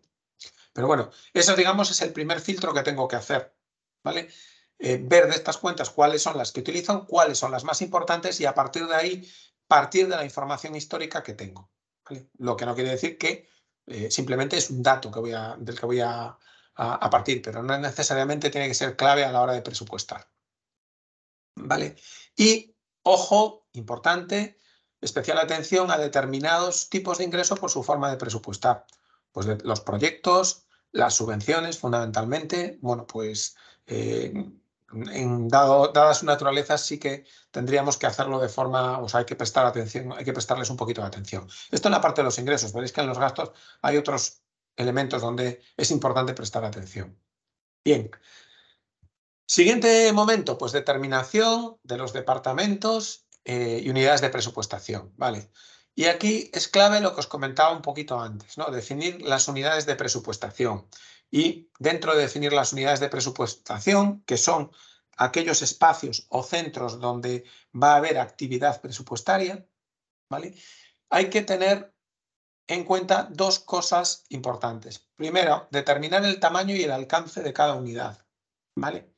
Pero bueno, eso digamos es el primer filtro que tengo que hacer. ¿vale? Eh, ver de estas cuentas cuáles son las que utilizan, cuáles son las más importantes y a partir de ahí partir de la información histórica que tengo. Lo que no quiere decir que eh, simplemente es un dato que voy a, del que voy a, partir, pero no necesariamente tiene que ser clave a la hora de presupuestar. ¿Vale? Y, ojo, importante, especial atención a determinados tipos de ingresos por su forma de presupuestar. Pues los proyectos, las subvenciones, fundamentalmente, bueno, pues eh, dado, dada su naturaleza sí que tendríamos que hacerlo de forma, o sea, hay que prestar atención, hay que prestarles un poquito de atención. Esto en la parte de los ingresos, veréis que en los gastos hay otros elementos donde es importante prestar atención. Bien. Siguiente momento, pues determinación de los departamentos eh, y unidades de presupuestación. ¿vale? Y aquí es clave lo que os comentaba un poquito antes, ¿no? definir las unidades de presupuestación. Y dentro de definir las unidades de presupuestación, que son aquellos espacios o centros donde va a haber actividad presupuestaria, ¿vale? hay que tener en cuenta dos cosas importantes. Primero, determinar el tamaño y el alcance de cada unidad. ¿Vale?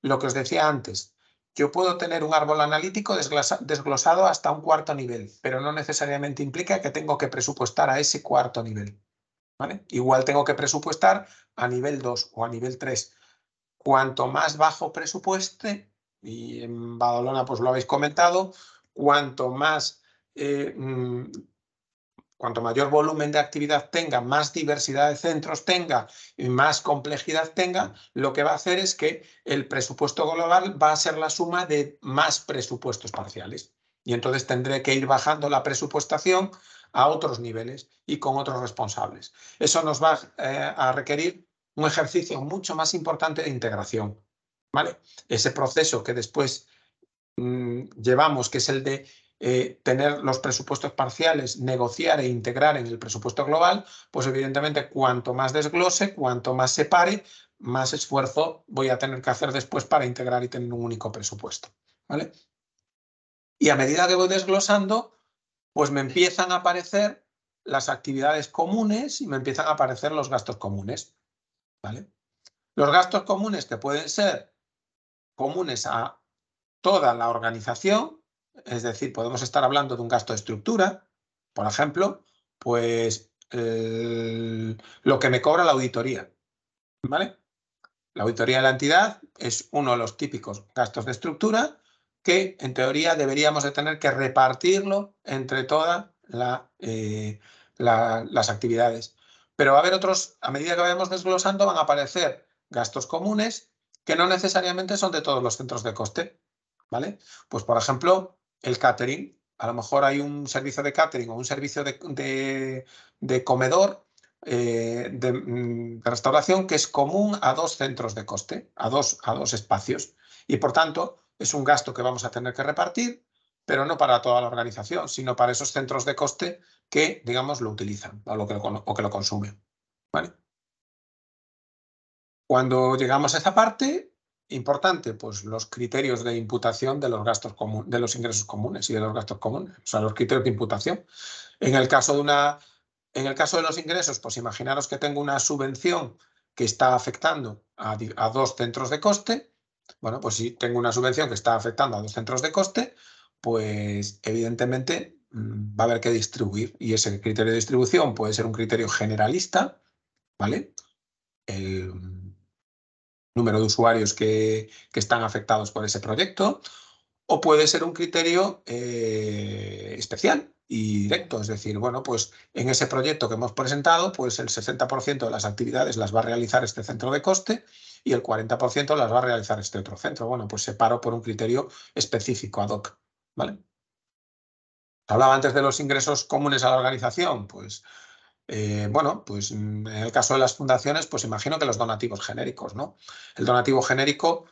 Lo que os decía antes, yo puedo tener un árbol analítico desglosado hasta un cuarto nivel, pero no necesariamente implica que tengo que presupuestar a ese cuarto nivel. Igual tengo que presupuestar a nivel 2 o a nivel 3. Cuanto más bajo presupueste, y en Badalona pues lo habéis comentado, cuanto más eh, mm, Cuanto mayor volumen de actividad tenga, más diversidad de centros tenga y más complejidad tenga, lo que va a hacer es que el presupuesto global va a ser la suma de más presupuestos parciales. Y entonces tendré que ir bajando la presupuestación a otros niveles y con otros responsables. Eso nos va eh, a requerir un ejercicio mucho más importante de integración. ¿vale? Ese proceso que después mm, llevamos, que es el de eh, tener los presupuestos parciales, negociar e integrar en el presupuesto global, pues evidentemente cuanto más desglose, cuanto más separe, más esfuerzo voy a tener que hacer después para integrar y tener un único presupuesto. ¿vale? Y a medida que voy desglosando, pues me empiezan a aparecer las actividades comunes y me empiezan a aparecer los gastos comunes. ¿vale? Los gastos comunes que pueden ser comunes a toda la organización, es decir, podemos estar hablando de un gasto de estructura, por ejemplo, pues lo que me cobra la auditoría. ¿Vale? La auditoría de la entidad es uno de los típicos gastos de estructura que en teoría deberíamos de tener que repartirlo entre todas eh, las actividades. Pero va a haber otros, a medida que vayamos desglosando, van a aparecer gastos comunes que no necesariamente son de todos los centros de coste. ¿Vale? Pues, por ejemplo, el catering. A lo mejor hay un servicio de catering o un servicio de, comedor, eh, mm, de, restauración, que es común a dos centros de coste, a dos, a dos espacios. Y por tanto, es un gasto que vamos a tener que repartir, pero no para toda la organización, sino para esos centros de coste que, digamos, lo utilizan o, lo que, lo, o que lo consumen. ¿Vale? Cuando llegamos a esa parte, Importante, pues los criterios de imputación de los gastos comunes, de los ingresos comunes y de los gastos comunes, o sea, los criterios de imputación. En el caso de una, en el caso de los ingresos, pues imaginaros que tengo una subvención que está afectando a, dos centros de coste. Bueno, pues si tengo una subvención que está afectando a dos centros de coste, pues evidentemente mm, va a haber que distribuir y ese criterio de distribución puede ser un criterio generalista, ¿vale? El número de usuarios que, están afectados por ese proyecto, o puede ser un criterio eh, especial y directo, es decir, bueno, pues en ese proyecto que hemos presentado, pues el 60% de las actividades las va a realizar este centro de coste y el 40% las va a realizar este otro centro. Bueno, pues separo por un criterio específico ad hoc, ¿vale? Hablaba antes de los ingresos comunes a la organización, pues eh, bueno, pues en el caso de las fundaciones, pues imagino que los donativos genéricos, ¿no? El donativo genérico,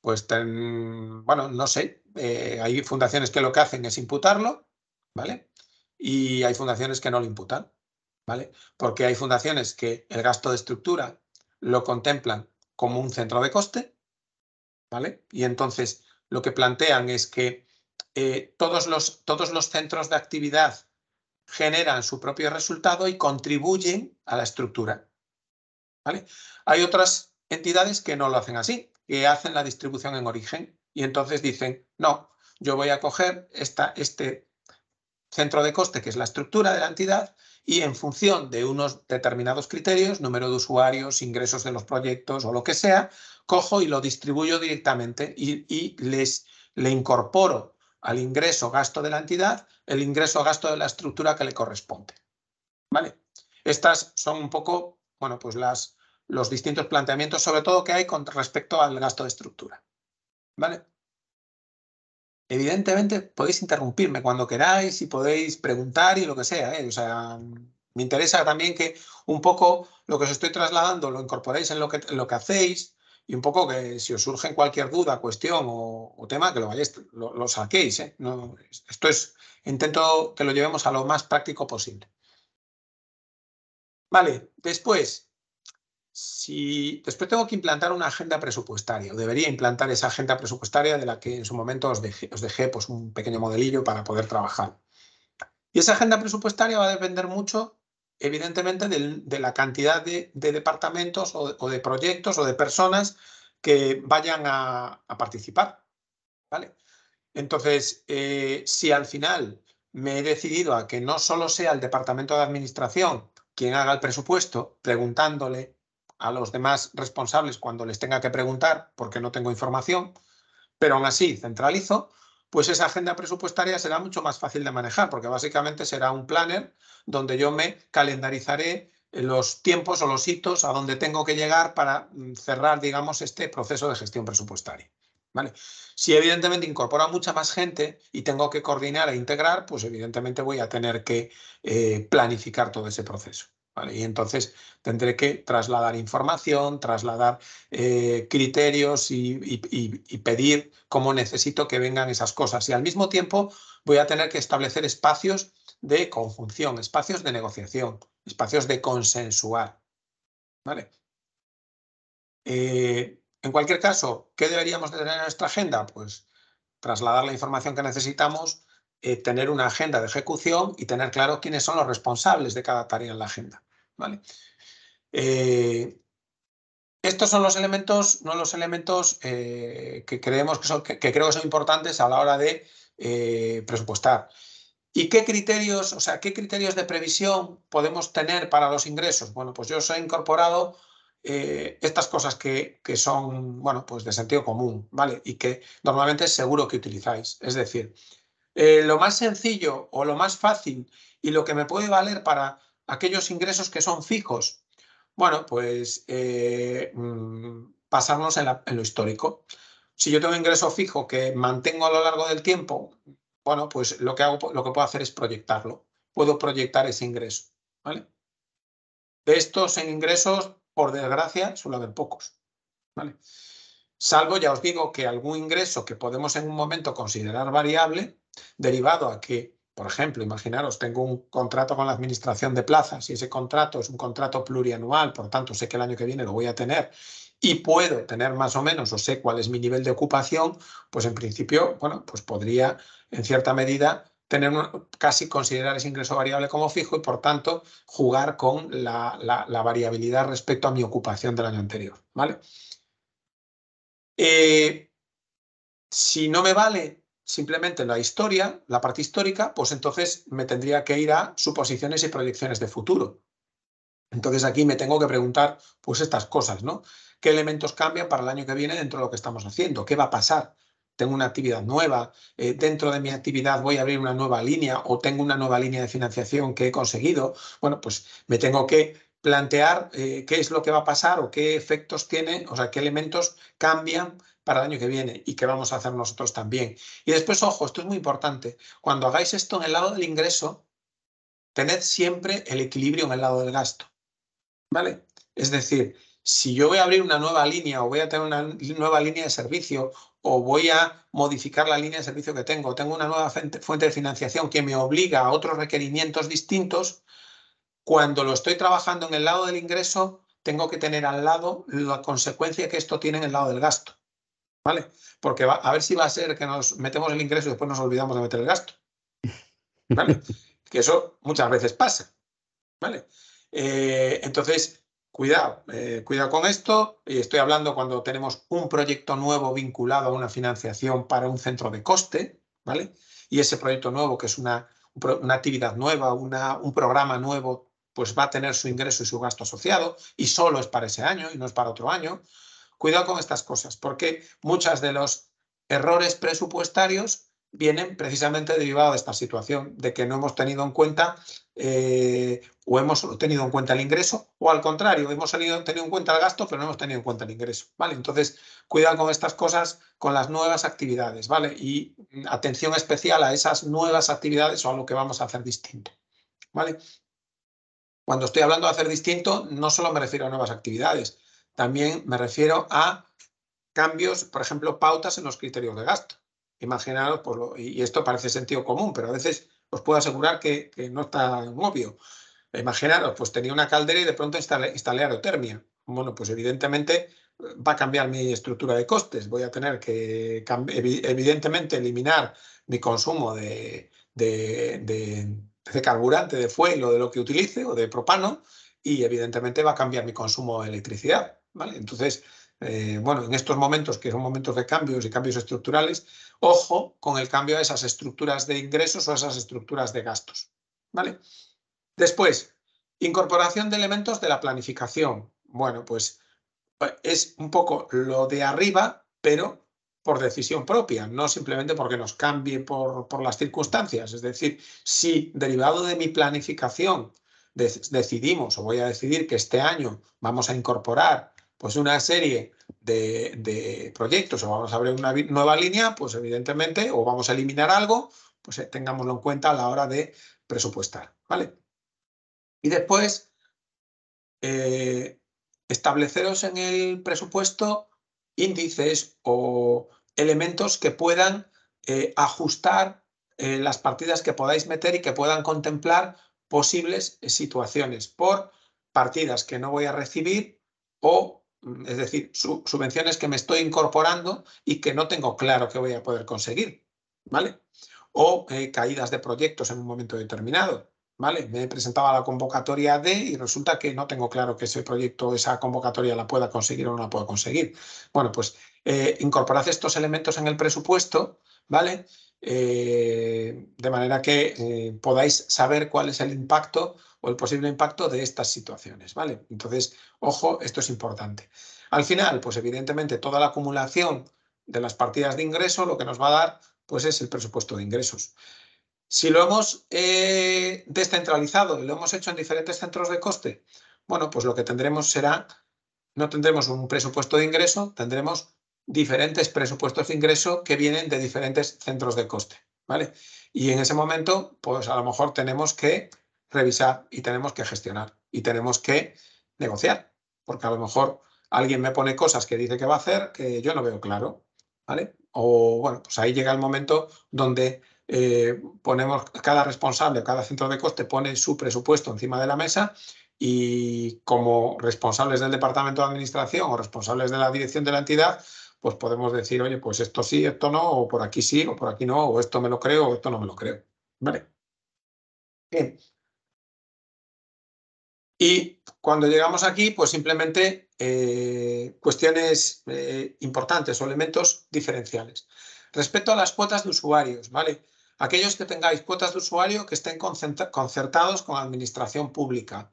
pues, bueno, no sé, eh, hay fundaciones que lo que hacen es imputarlo, ¿vale? Y hay fundaciones que no lo imputan, ¿vale? Porque hay fundaciones que el gasto de estructura lo contemplan como un centro de coste, ¿vale? Y entonces lo que plantean es que eh, todos, los, todos los centros de actividad generan su propio resultado y contribuyen a la estructura. ¿vale? Hay otras entidades que no lo hacen así, que hacen la distribución en origen y entonces dicen, no, yo voy a coger esta, este centro de coste, que es la estructura de la entidad, y en función de unos determinados criterios, número de usuarios, ingresos de los proyectos o lo que sea, cojo y lo distribuyo directamente y, y les le incorporo al ingreso gasto de la entidad el ingreso gasto de la estructura que le corresponde. ¿Vale? Estas son un poco, bueno, pues las, los distintos planteamientos, sobre todo que hay con respecto al gasto de estructura. ¿Vale? Evidentemente podéis interrumpirme cuando queráis y podéis preguntar y lo que sea. ¿eh? O sea, me interesa también que un poco lo que os estoy trasladando lo incorporéis en lo que, lo que hacéis y un poco que si os surge cualquier duda, cuestión o, tema, que lo vayáis, lo, saquéis. ¿eh? Esto es, intento que lo llevemos a lo más práctico posible. Vale, después, si después tengo que implantar una agenda presupuestaria, o debería implantar esa agenda presupuestaria de la que en su momento os dejé, os dejé pues, un pequeño modelillo para poder trabajar. Y esa agenda presupuestaria va a depender mucho evidentemente de la cantidad de, departamentos o de, proyectos o de personas que vayan a, participar. ¿vale? Entonces, eh, si al final me he decidido a que no solo sea el departamento de administración quien haga el presupuesto, preguntándole a los demás responsables cuando les tenga que preguntar porque no tengo información, pero aún así centralizo, pues esa agenda presupuestaria será mucho más fácil de manejar, porque básicamente será un planner donde yo me calendarizaré los tiempos o los hitos a donde tengo que llegar para mm, cerrar, digamos, este proceso de gestión presupuestaria. ¿Vale? Si evidentemente incorpora mucha más gente y tengo que coordinar e integrar, pues evidentemente voy a tener que eh, planificar todo ese proceso. Y entonces tendré que trasladar información, trasladar eh, criterios y, pedir cómo necesito que vengan esas cosas. Y al mismo tiempo voy a tener que establecer espacios de conjunción, espacios de negociación, espacios de consensuar. ¿Vale? Eh, en cualquier caso, ¿qué deberíamos de tener en nuestra agenda? Pues trasladar la información que necesitamos eh, tener una agenda de ejecución y tener claro quiénes son los responsables de cada tarea en la agenda. ¿vale? Eh, estos son los elementos, no los elementos eh, que creemos que son, que, creo que son importantes a la hora de presupuestar. ¿Y qué criterios, o sea, qué criterios de previsión podemos tener para los ingresos? Bueno, pues yo os he incorporado estas cosas que, que, son, bueno, pues de sentido común, ¿vale? Y que normalmente seguro que utilizáis. Es decir, eh, lo más sencillo o lo más fácil y lo que me puede valer para aquellos ingresos que son fijos, bueno, pues eh, mm, pasarnos en, lo histórico. Si yo tengo ingreso fijo que mantengo a lo largo del tiempo, bueno, pues lo que, hago, lo que puedo hacer es proyectarlo. Puedo proyectar ese ingreso. ¿vale? De estos ingresos, por desgracia, suele haber pocos. ¿vale? Salvo, ya os digo, que algún ingreso que podemos en un momento considerar variable, derivado a que, por ejemplo, imaginaros, tengo un contrato con la administración de plazas y ese contrato es un contrato plurianual, por tanto sé que el año que viene lo voy a tener y puedo tener más o menos o sé cuál es mi nivel de ocupación, pues en principio, bueno, pues podría en cierta medida tener casi considerar ese ingreso variable como fijo y por tanto jugar con la, variabilidad respecto a mi ocupación del año anterior, ¿vale? Eh, si no me vale simplemente la historia, la parte histórica, pues entonces me tendría que ir a suposiciones y proyecciones de futuro. Entonces aquí me tengo que preguntar pues estas cosas, ¿no? ¿Qué elementos cambian para el año que viene dentro de lo que estamos haciendo? ¿Qué va a pasar? tengo una actividad nueva, eh, dentro de mi actividad voy a abrir una nueva línea o tengo una nueva línea de financiación que he conseguido, bueno, pues me tengo que plantear eh, qué es lo que va a pasar o qué efectos tiene, o sea, qué elementos cambian para el año que viene y qué vamos a hacer nosotros también. Y después, ojo, esto es muy importante, cuando hagáis esto en el lado del ingreso, tened siempre el equilibrio en el lado del gasto, ¿vale? Es decir, si yo voy a abrir una nueva línea o voy a tener una nueva línea de servicio o voy a modificar la línea de servicio que tengo, tengo una nueva fuente de financiación que me obliga a otros requerimientos distintos, cuando lo estoy trabajando en el lado del ingreso, tengo que tener al lado la consecuencia que esto tiene en el lado del gasto. ¿Vale? Porque a ver si va a ser que nos metemos el ingreso y después nos olvidamos de meter el gasto. ¿Vale? [laughs] que eso muchas veces pasa. ¿Vale? Eh, entonces, Cuidado, eh, cuidado con esto. Y estoy hablando cuando tenemos un proyecto nuevo vinculado a una financiación para un centro de coste, ¿vale? Y ese proyecto nuevo, que es una, una actividad nueva, una, un programa nuevo, pues va a tener su ingreso y su gasto asociado y solo es para ese año y no es para otro año. Cuidado con estas cosas, porque muchas de los errores presupuestarios vienen precisamente derivados de esta situación, de que no hemos tenido en cuenta eh, o hemos tenido en cuenta el ingreso, o al contrario, hemos tenido en cuenta el gasto, pero no hemos tenido en cuenta el ingreso. ¿vale? Entonces, cuidado con estas cosas, con las nuevas actividades, ¿vale? Y atención especial a esas nuevas actividades o a lo que vamos a hacer distinto. ¿Vale? Cuando estoy hablando de hacer distinto, no solo me refiero a nuevas actividades, también me refiero a cambios, por ejemplo, pautas en los criterios de gasto. Imaginaros, pues, y esto parece sentido común, pero a veces os puedo asegurar que, no está obvio. Imaginaros, pues tenía una caldera y de pronto instalé, aerotermia. Bueno, pues evidentemente va a cambiar mi estructura de costes. Voy a tener que, evidentemente, eliminar mi consumo de, carburante, de fuel o de lo que utilice o de propano y evidentemente va a cambiar mi consumo de electricidad. Entonces, eh, bueno, en estos momentos, que son momentos de cambios y cambios estructurales, ojo con el cambio de esas estructuras de ingresos o esas estructuras de gastos. ¿vale? Después, incorporación de elementos de la planificación. Bueno, pues es un poco lo de arriba, pero por decisión propia, no simplemente porque nos cambie por, por las circunstancias. Es decir, si derivado de mi planificación decidimos o voy a decidir que este año vamos a incorporar pues una serie de, proyectos o vamos a abrir una nueva línea, pues evidentemente, o vamos a eliminar algo, pues eh, tengámoslo en cuenta a la hora de presupuestar, ¿vale? Y después, eh, estableceros en el presupuesto índices o elementos que puedan eh, ajustar las partidas que podáis meter y que puedan contemplar posibles situaciones por partidas que no voy a recibir o es decir, subvenciones que me estoy incorporando y que no tengo claro que voy a poder conseguir, ¿vale? O eh, caídas de proyectos en un momento determinado, ¿vale? Me he presentado a la convocatoria D y resulta que no tengo claro que ese proyecto, esa convocatoria la pueda conseguir o no la pueda conseguir. Bueno, pues eh, incorporad estos elementos en el presupuesto, ¿vale? Eh, de manera que podáis saber cuál es el impacto o el posible impacto de estas situaciones, ¿vale? Entonces, ojo, esto es importante. Al final, pues evidentemente toda la acumulación de las partidas de ingreso lo que nos va a dar pues es el presupuesto de ingresos. Si lo hemos eh, descentralizado y lo hemos hecho en diferentes centros de coste, bueno, pues lo que tendremos será, no tendremos un presupuesto de ingreso, tendremos diferentes presupuestos de ingreso que vienen de diferentes centros de coste, ¿vale? Y en ese momento, pues a lo mejor tenemos que revisar y tenemos que gestionar y tenemos que negociar, porque a lo mejor alguien me pone cosas que dice que va a hacer que yo no veo claro, ¿vale? O bueno, pues ahí llega el momento donde eh, ponemos cada responsable, cada centro de coste pone su presupuesto encima de la mesa y como responsables del departamento de administración o responsables de la dirección de la entidad, pues podemos decir, oye, pues esto sí, esto no, o por aquí sí, o por aquí no, o esto me lo creo, o esto no me lo creo. ¿Vale? Bien. Y cuando llegamos aquí, pues simplemente eh, cuestiones eh, importantes o elementos diferenciales. Respecto a las cuotas de usuarios, ¿vale? Aquellos que tengáis cuotas de usuario que estén concertados con administración pública.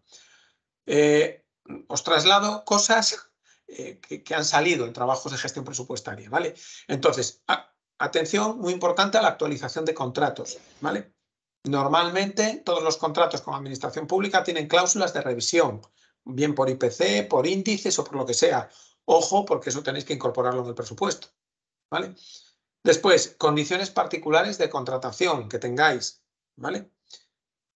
Eh, os traslado cosas que, han salido en trabajos de gestión presupuestaria, ¿vale? Entonces, atención, muy importante a la actualización de contratos, ¿vale? Normalmente todos los contratos con administración pública tienen cláusulas de revisión, bien por IPC, por índices o por lo que sea. Ojo, porque eso tenéis que incorporarlo en el presupuesto, ¿vale? Después, condiciones particulares de contratación que tengáis, ¿vale?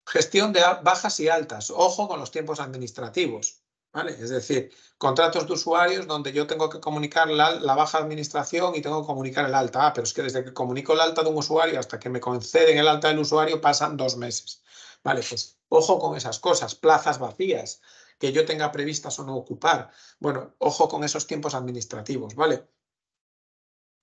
Gestión de bajas y altas. Ojo con los tiempos administrativos. Es decir, contratos de usuarios donde yo tengo que comunicar la, baja administración y tengo que comunicar el alta. Ah, pero es que desde que comunico el alta de un usuario hasta que me conceden el alta del usuario pasan dos meses. Vale, pues ojo con esas cosas, plazas vacías que yo tenga previstas o no ocupar. Bueno, ojo con esos tiempos administrativos, ¿vale?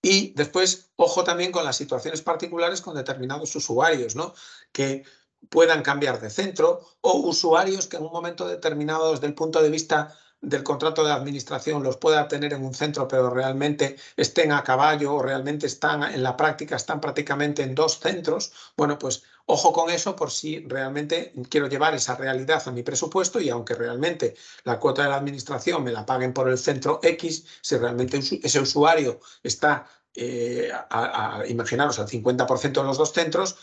Y después, ojo también con las situaciones particulares con determinados usuarios, ¿no? Que puedan cambiar de centro o usuarios que en un momento determinado desde el punto de vista del contrato de administración los pueda tener en un centro pero realmente estén a caballo o realmente están en la práctica, están prácticamente en dos centros, bueno pues ojo con eso por si realmente quiero llevar esa realidad a mi presupuesto y aunque realmente la cuota de la administración me la paguen por el centro X, si realmente ese usuario está eh, imaginaros al 50% de los dos centros,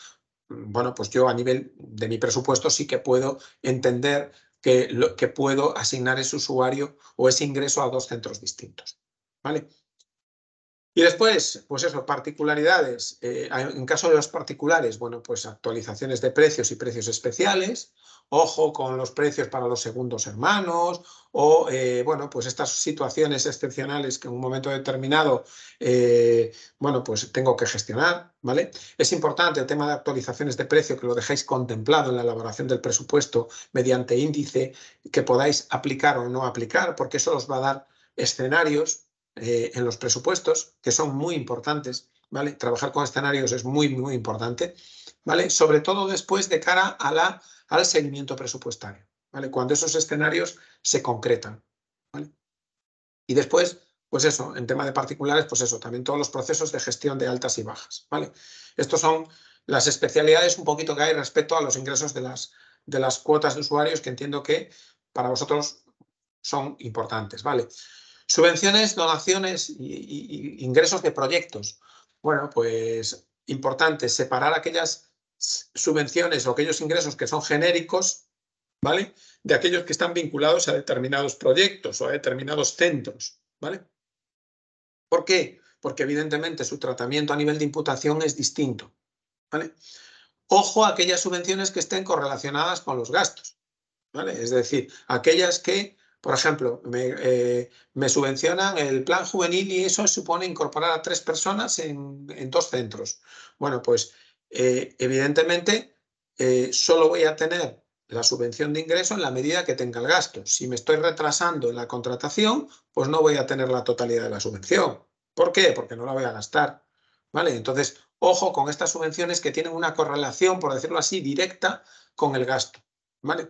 bueno, pues yo a nivel de mi presupuesto sí que puedo entender que, lo, que puedo asignar ese usuario o ese ingreso a dos centros distintos. ¿Vale? Y después, pues eso, particularidades. Eh, en caso de los particulares, bueno, pues actualizaciones de precios y precios especiales, ojo con los precios para los segundos hermanos o, eh, bueno, pues estas situaciones excepcionales que en un momento determinado, eh, bueno, pues tengo que gestionar, ¿vale? Es importante el tema de actualizaciones de precio que lo dejéis contemplado en la elaboración del presupuesto mediante índice que podáis aplicar o no aplicar, porque eso os va a dar escenarios eh, en los presupuestos que son muy importantes, ¿vale? Trabajar con escenarios es muy, muy importante, ¿vale? Sobre todo después de cara a la al seguimiento presupuestario, ¿vale? Cuando esos escenarios se concretan, ¿vale? Y después, pues eso, en tema de particulares, pues eso, también todos los procesos de gestión de altas y bajas, ¿vale? Estos son las especialidades un poquito que hay respecto a los ingresos de las, de las cuotas de usuarios que entiendo que para vosotros son importantes, ¿vale? Subvenciones, donaciones y ingresos de proyectos. Bueno, pues importante separar aquellas subvenciones o aquellos ingresos que son genéricos, ¿vale? De aquellos que están vinculados a determinados proyectos o a determinados centros, ¿vale? ¿Por qué? Porque evidentemente su tratamiento a nivel de imputación es distinto, ¿vale? Ojo a aquellas subvenciones que estén correlacionadas con los gastos, ¿vale? Es decir, aquellas que, por ejemplo, me, eh, subvencionan el plan juvenil y eso supone incorporar a tres personas en, en dos centros. Bueno, pues eh, evidentemente eh, solo voy a tener la subvención de ingreso en la medida que tenga el gasto. Si me estoy retrasando en la contratación, pues no voy a tener la totalidad de la subvención. ¿Por qué? Porque no la voy a gastar. ¿Vale? Entonces, ojo con estas subvenciones que tienen una correlación, por decirlo así, directa con el gasto. ¿Vale?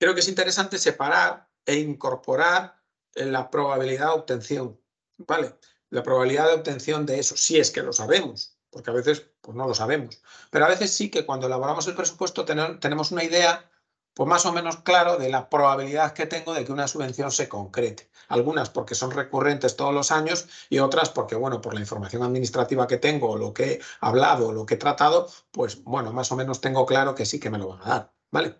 Creo que es interesante separar e incorporar la probabilidad de obtención. ¿Vale? La probabilidad de obtención de eso, si es que lo sabemos porque a veces pues no lo sabemos. Pero a veces sí que cuando elaboramos el presupuesto tenemos una idea pues más o menos claro de la probabilidad que tengo de que una subvención se concrete. Algunas porque son recurrentes todos los años y otras porque, bueno, por la información administrativa que tengo, lo que he hablado, lo que he tratado, pues, bueno, más o menos tengo claro que sí que me lo van a dar, ¿vale?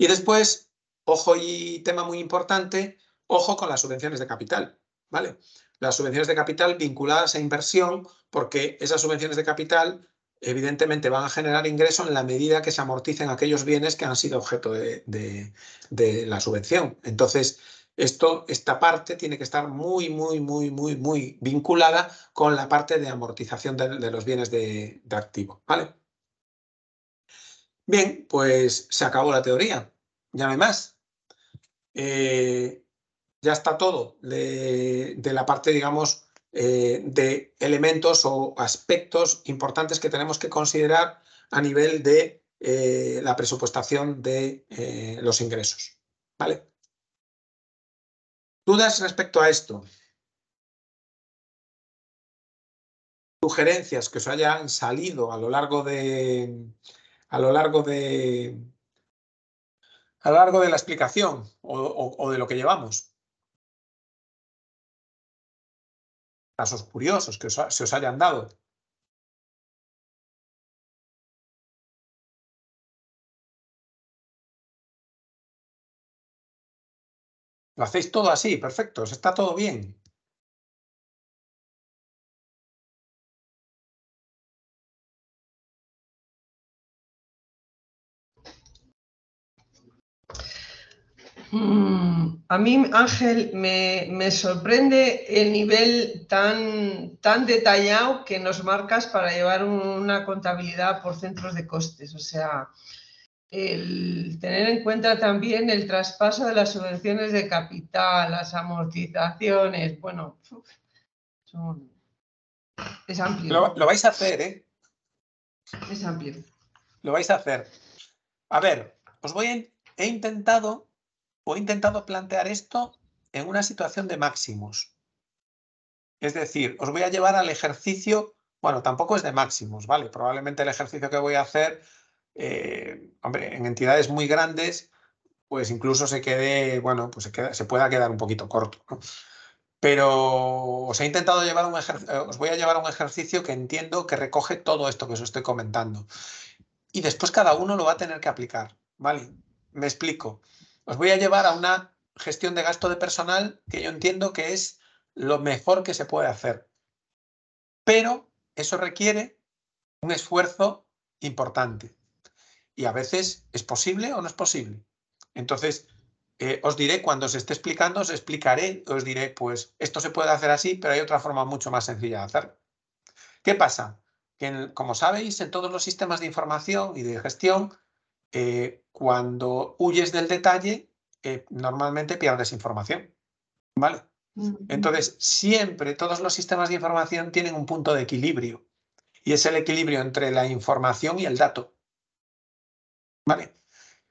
Y después, ojo y tema muy importante, ojo con las subvenciones de capital, ¿vale? las subvenciones de capital vinculadas a inversión, porque esas subvenciones de capital evidentemente van a generar ingreso en la medida que se amorticen aquellos bienes que han sido objeto de, la subvención. Entonces, esto, esta parte tiene que estar muy, muy, muy, muy, muy vinculada con la parte de amortización de, los bienes de, activo. ¿vale? Bien, pues se acabó la teoría. Ya no hay más. Eh, ya está todo de, la parte, digamos, eh, de elementos o aspectos importantes que tenemos que considerar a nivel de eh, la presupuestación de los ingresos. ¿Vale? ¿Dudas respecto a esto? sugerencias que os hayan salido a lo largo de a lo largo de a lo largo de la explicación o, o- de lo que llevamos. Casos curiosos que os se os hayan dado. Lo hacéis todo así, perfecto, está todo bien. A mí, Ángel, me, me sorprende el nivel tan, tan detallado que nos marcas para llevar una contabilidad por centros de costes. O sea, el tener en cuenta también el traspaso de las subvenciones de capital, las amortizaciones, bueno, son- es amplio. Lo, lo vais a hacer, ¿eh? Es amplio. Lo vais a hacer. A ver, os voy a... He intentado, o he intentado plantear esto en una situación de máximos. Es decir, os voy a llevar al ejercicio, bueno, tampoco es de máximos, ¿vale? Probablemente el ejercicio que voy a hacer, eh, hombre, en entidades muy grandes, pues incluso se quede, bueno, pues se, pueda quedar un poquito corto. Pero os he intentado llevar un ejer- eh, os voy a llevar un ejercicio que entiendo que recoge todo esto que os estoy comentando. Y después cada uno lo va a tener que aplicar, ¿vale? Me explico. Os voy a llevar a una gestión de gasto de personal que yo entiendo que es lo mejor que se puede hacer. Pero eso requiere un esfuerzo importante. Y a veces es posible o no es posible. Entonces, eh, os diré cuando os esté explicando, os explicaré, os diré, pues esto se puede hacer así, pero hay otra forma mucho más sencilla de hacerlo. ¿Qué pasa? Que, como sabéis, en todos los sistemas de información y de gestión, eh, cuando huyes del detalle, eh, normalmente pierdes información. ¿Vale? Entonces, siempre todos los sistemas de información tienen un punto de equilibrio y es el equilibrio entre la información y el dato. ¿Vale?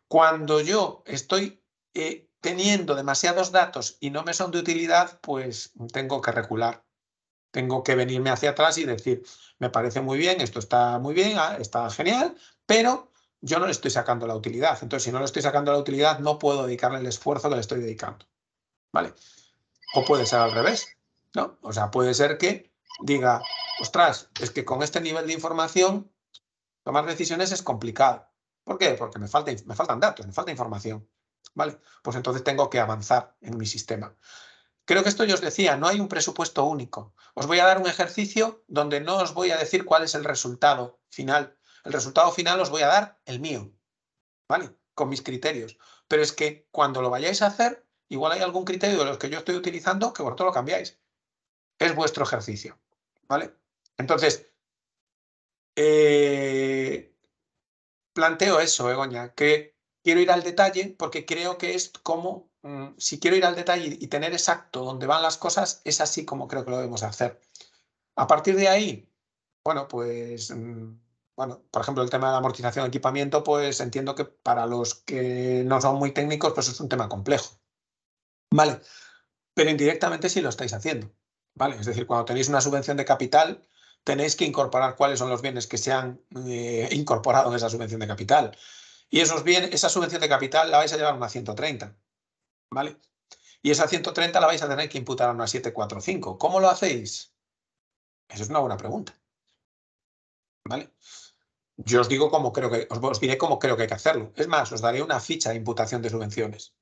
Cuando yo estoy eh, teniendo demasiados datos y no me son de utilidad, pues tengo que recular. Tengo que venirme hacia atrás y decir, me parece muy bien, esto está muy bien, ah, está genial, pero yo no le estoy sacando la utilidad. Entonces, si no le estoy sacando la utilidad, no puedo dedicarle el esfuerzo que le estoy dedicando. ¿Vale? O puede ser al revés, ¿no? O sea, puede ser que diga, ostras, es que con este nivel de información tomar decisiones es complicado. ¿Por qué? Porque me, falta, me faltan datos, me falta información. ¿Vale? Pues entonces tengo que avanzar en mi sistema. Creo que esto yo os decía, no hay un presupuesto único. Os voy a dar un ejercicio donde no os voy a decir cuál es el resultado final. El resultado final os voy a dar el mío, ¿vale? Con mis criterios. Pero es que cuando lo vayáis a hacer, igual hay algún criterio de los que yo estoy utilizando que vosotros lo cambiáis. Es vuestro ejercicio, ¿vale? Entonces, eh, planteo eso, Begoña, que quiero ir al detalle porque creo que es como, mm, si quiero ir al detalle y tener exacto dónde van las cosas, es así como creo que lo debemos hacer. A partir de ahí, bueno, pues, mm, bueno, por ejemplo, el tema de la amortización de equipamiento, pues entiendo que para los que no son muy técnicos, pues es un tema complejo. Vale, pero indirectamente sí lo estáis haciendo. Vale, es decir, cuando tenéis una subvención de capital, tenéis que incorporar cuáles son los bienes que se han eh, incorporado en esa subvención de capital. Y esos bienes, esa subvención de capital la vais a llevar a una 130. ¿Vale? Y esa 130 la vais a tener que imputar a una 745. ¿Cómo lo hacéis? Esa es una buena pregunta. ¿Vale? Yo os digo cómo creo que, os, os diré cómo creo que hay que hacerlo. Es más, os daré una ficha de imputación de subvenciones.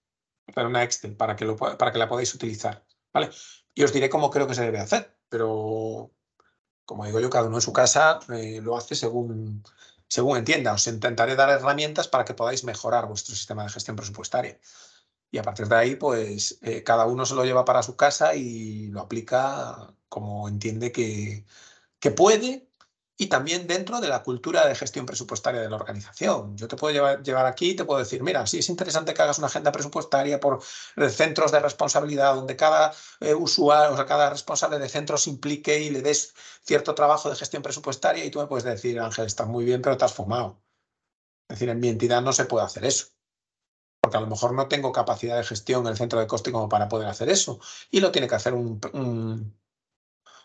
Para una Excel, para que, lo, para que la podáis utilizar. ¿Vale? Y os diré cómo creo que se debe hacer. Pero, como digo yo, cada uno en su casa eh, lo hace según, según entienda. Os intentaré dar herramientas para que podáis mejorar vuestro sistema de gestión presupuestaria. Y a partir de ahí, pues eh, cada uno se lo lleva para su casa y lo aplica como entiende que, que puede y también dentro de la cultura de gestión presupuestaria de la organización. Yo te puedo llevar, llevar aquí y te puedo decir, mira, sí es interesante que hagas una agenda presupuestaria por centros de responsabilidad donde cada eh, usuario, o sea, cada responsable de centros implique y le des cierto trabajo de gestión presupuestaria y tú me puedes decir, Ángel, estás muy bien, pero te has fumado. Es decir, en mi entidad no se puede hacer eso. Porque a lo mejor no tengo capacidad de gestión en el centro de coste como para poder hacer eso. Y lo tiene que hacer un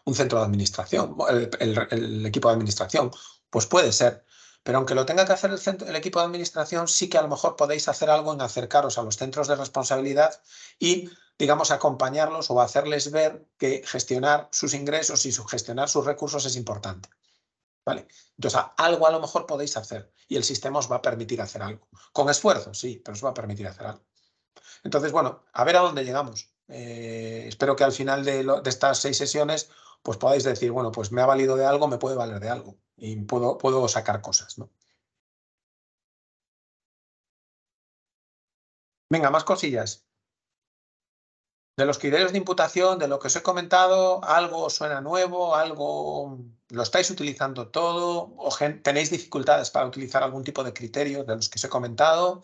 un centro de administración, el, equipo de administración. Pues puede ser. Pero aunque lo tenga que hacer el, el, equipo de administración, sí que a lo mejor podéis hacer algo en acercaros a los centros de responsabilidad y, digamos, acompañarlos o hacerles ver que gestionar sus ingresos y gestionar sus recursos es importante. ¿Vale? Entonces, algo a lo mejor podéis hacer y el sistema os va a permitir hacer algo. Con esfuerzo, sí, pero os va a permitir hacer algo. Entonces, bueno, a ver a dónde llegamos. Eh, espero que al final de, estas seis sesiones pues podáis decir, bueno, pues me ha valido de algo, me puede valer de algo y puedo, puedo sacar cosas. ¿no? Venga, más cosillas. De los criterios de imputación, de lo que os he comentado, algo suena nuevo, algo lo estáis utilizando todo, o tenéis dificultades para utilizar algún tipo de criterio de los que os he comentado.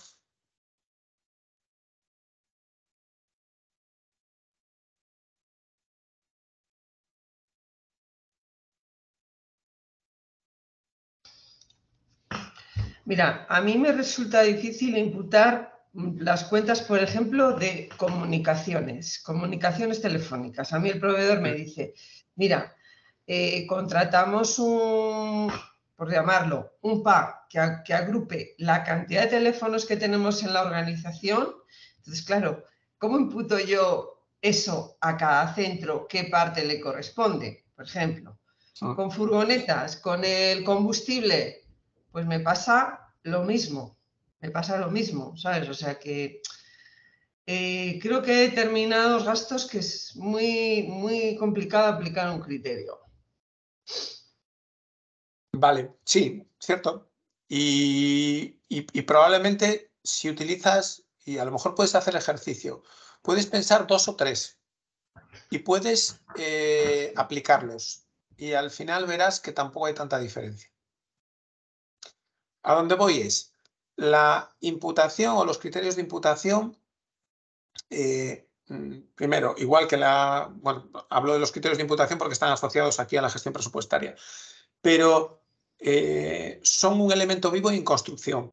Mira, a mí me resulta difícil imputar las cuentas, por ejemplo, de comunicaciones, comunicaciones telefónicas. A mí el proveedor me dice, mira, eh, contratamos un, por llamarlo, un PA que, agrupe la cantidad de teléfonos que tenemos en la organización. Entonces, claro, ¿cómo imputo yo eso a cada centro? ¿Qué parte le corresponde? Por ejemplo, ah. con furgonetas, con el combustible, pues me pasa lo mismo, me pasa lo mismo, ¿sabes? O sea que eh, creo que hay determinados gastos que es muy, muy complicado aplicar un criterio. Vale, sí, cierto. Y, probablemente si utilizas, y a lo mejor puedes hacer ejercicio, puedes pensar dos o tres y puedes eh, aplicarlos. Y al final verás que tampoco hay tanta diferencia. A dónde voy es, la imputación o los criterios de imputación, eh, mm, primero, igual que la, bueno, hablo de los criterios de imputación porque están asociados aquí a la gestión presupuestaria, pero eh, son un elemento vivo en construcción.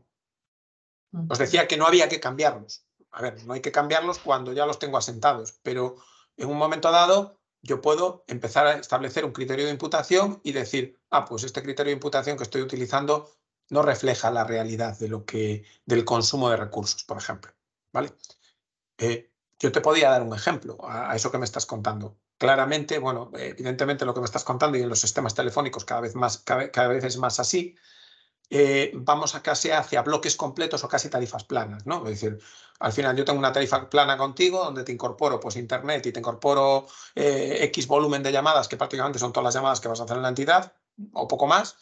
Os decía que no había que cambiarlos. A ver, no hay que cambiarlos cuando ya los tengo asentados, pero en un momento dado yo puedo empezar a establecer un criterio de imputación y decir, ah, pues este criterio de imputación que estoy utilizando no refleja la realidad de lo que, del consumo de recursos, por ejemplo. ¿vale? Eh, yo te podía dar un ejemplo a, eso que me estás contando. Claramente, bueno, evidentemente lo que me estás contando y en los sistemas telefónicos cada vez, más, cada, vez es más así, eh, vamos a casi hacia bloques completos o casi tarifas planas, ¿no? Es decir, al final yo tengo una tarifa plana contigo donde te incorporo pues internet y te incorporo eh, X volumen de llamadas que prácticamente son todas las llamadas que vas a hacer en la entidad o poco más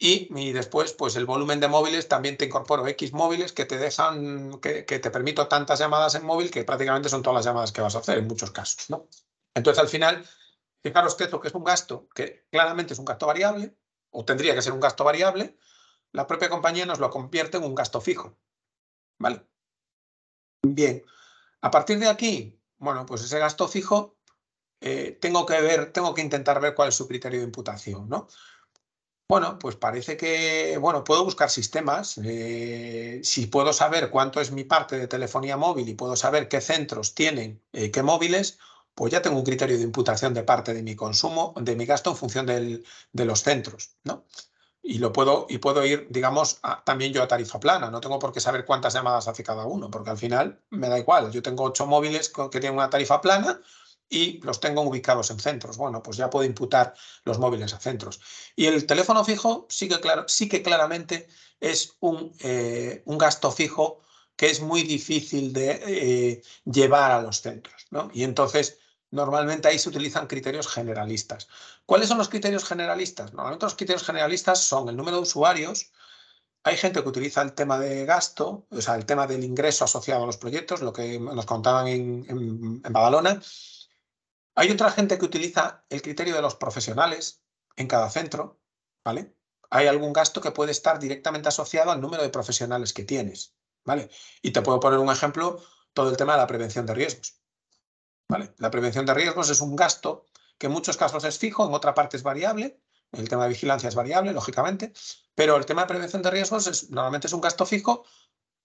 y, después, pues el volumen de móviles también te incorporo X móviles que te dejan, que, te permito tantas llamadas en móvil que prácticamente son todas las llamadas que vas a hacer en muchos casos, ¿no? Entonces, al final, fijaros que esto que es un gasto, que claramente es un gasto variable, o tendría que ser un gasto variable, la propia compañía nos lo convierte en un gasto fijo, ¿vale? Bien, a partir de aquí, bueno, pues ese gasto fijo, eh, tengo que ver, tengo que intentar ver cuál es su criterio de imputación, ¿no? Bueno, pues parece que, bueno, puedo buscar sistemas. Eh, si puedo saber cuánto es mi parte de telefonía móvil y puedo saber qué centros tienen eh, qué móviles, pues ya tengo un criterio de imputación de parte de mi consumo, de mi gasto en función de los centros, ¿no? Y lo puedo, y puedo ir, digamos, también yo a tarifa plana. No tengo por qué saber cuántas llamadas hace cada uno, porque al final me da igual. Yo tengo ocho móviles que tienen una tarifa plana y los tengo ubicados en centros. Bueno, pues ya puedo imputar los móviles a centros. Y el teléfono fijo sí que, claro, sí que claramente es un, eh, un, gasto fijo que es muy difícil de eh, llevar a los centros. ¿no? Y entonces, normalmente ahí se utilizan criterios generalistas. ¿Cuáles son los criterios generalistas? Normalmente los criterios generalistas son el número de usuarios, hay gente que utiliza el tema de gasto, o sea, el tema del ingreso asociado a los proyectos, lo que nos contaban en, en, en Badalona, hay otra gente que utiliza el criterio de los profesionales en cada centro, ¿vale? Hay algún gasto que puede estar directamente asociado al número de profesionales que tienes, ¿vale? Y te puedo poner un ejemplo, todo el tema de la prevención de riesgos, ¿vale? La prevención de riesgos es un gasto que en muchos casos es fijo, en otra parte es variable, el tema de vigilancia es variable, lógicamente, pero el tema de prevención de riesgos es, normalmente es un gasto fijo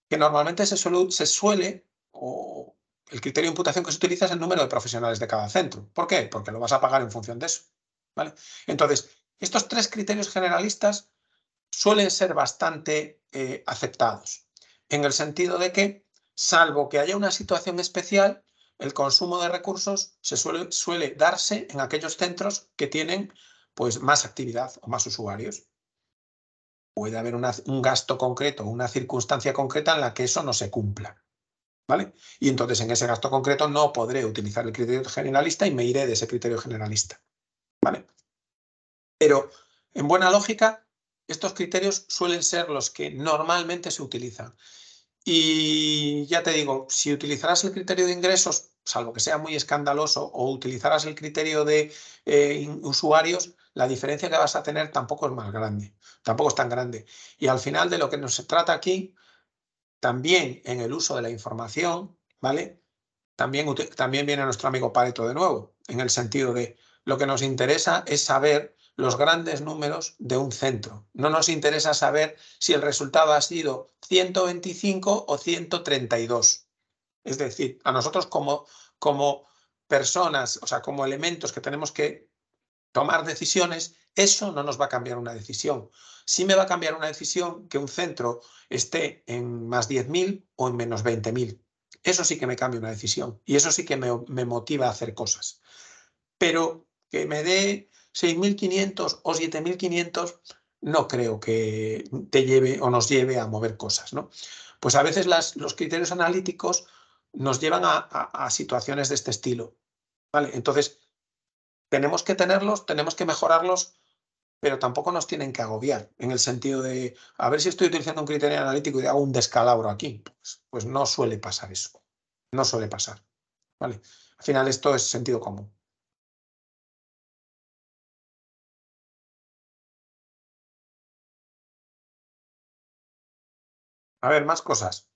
que normalmente se suele, el criterio de imputación que se utiliza es el número de profesionales de cada centro. ¿Por qué? Porque lo vas a pagar en función de eso. ¿vale? Entonces, estos tres criterios generalistas suelen ser bastante eh, aceptados, en el sentido de que, salvo que haya una situación especial, el consumo de recursos se suele, darse en aquellos centros que tienen pues, más actividad o más usuarios. Puede haber un gasto concreto, una circunstancia concreta en la que eso no se cumpla. ¿Vale? Y entonces en ese gasto concreto no podré utilizar el criterio generalista y me iré de ese criterio generalista. ¿Vale? Pero en buena lógica, estos criterios suelen ser los que normalmente se utilizan. Y ya te digo, si utilizarás el criterio de ingresos, salvo que sea muy escandaloso, o utilizarás el criterio de eh, usuarios, la diferencia que vas a tener tampoco es más grande, tampoco es tan grande. Y al final de lo que nos trata aquí, también en el uso de la información, ¿vale? También, también viene nuestro amigo Pareto de nuevo, en el sentido de lo que nos interesa es saber los grandes números de un centro. No nos interesa saber si el resultado ha sido 125 o 132. Es decir, a nosotros como, como personas, o sea, como elementos que tenemos que tomar decisiones, eso no nos va a cambiar una decisión. Sí me va a cambiar una decisión que un centro esté en más 10.000 o en menos 20.000. Eso sí que me cambia una decisión y eso sí que me, me motiva a hacer cosas. Pero que me dé 6.500 o 7.500 no creo que te lleve o nos lleve a mover cosas. ¿no? Pues a veces las, los criterios analíticos nos llevan a, a, situaciones de este estilo. ¿vale? Entonces, tenemos que tenerlos, tenemos que mejorarlos, pero tampoco nos tienen que agobiar en el sentido de, a ver si estoy utilizando un criterio analítico y hago un descalabro aquí. Pues, pues no suele pasar eso. No suele pasar. ¿vale? Al final esto es sentido común. A ver, más cosas.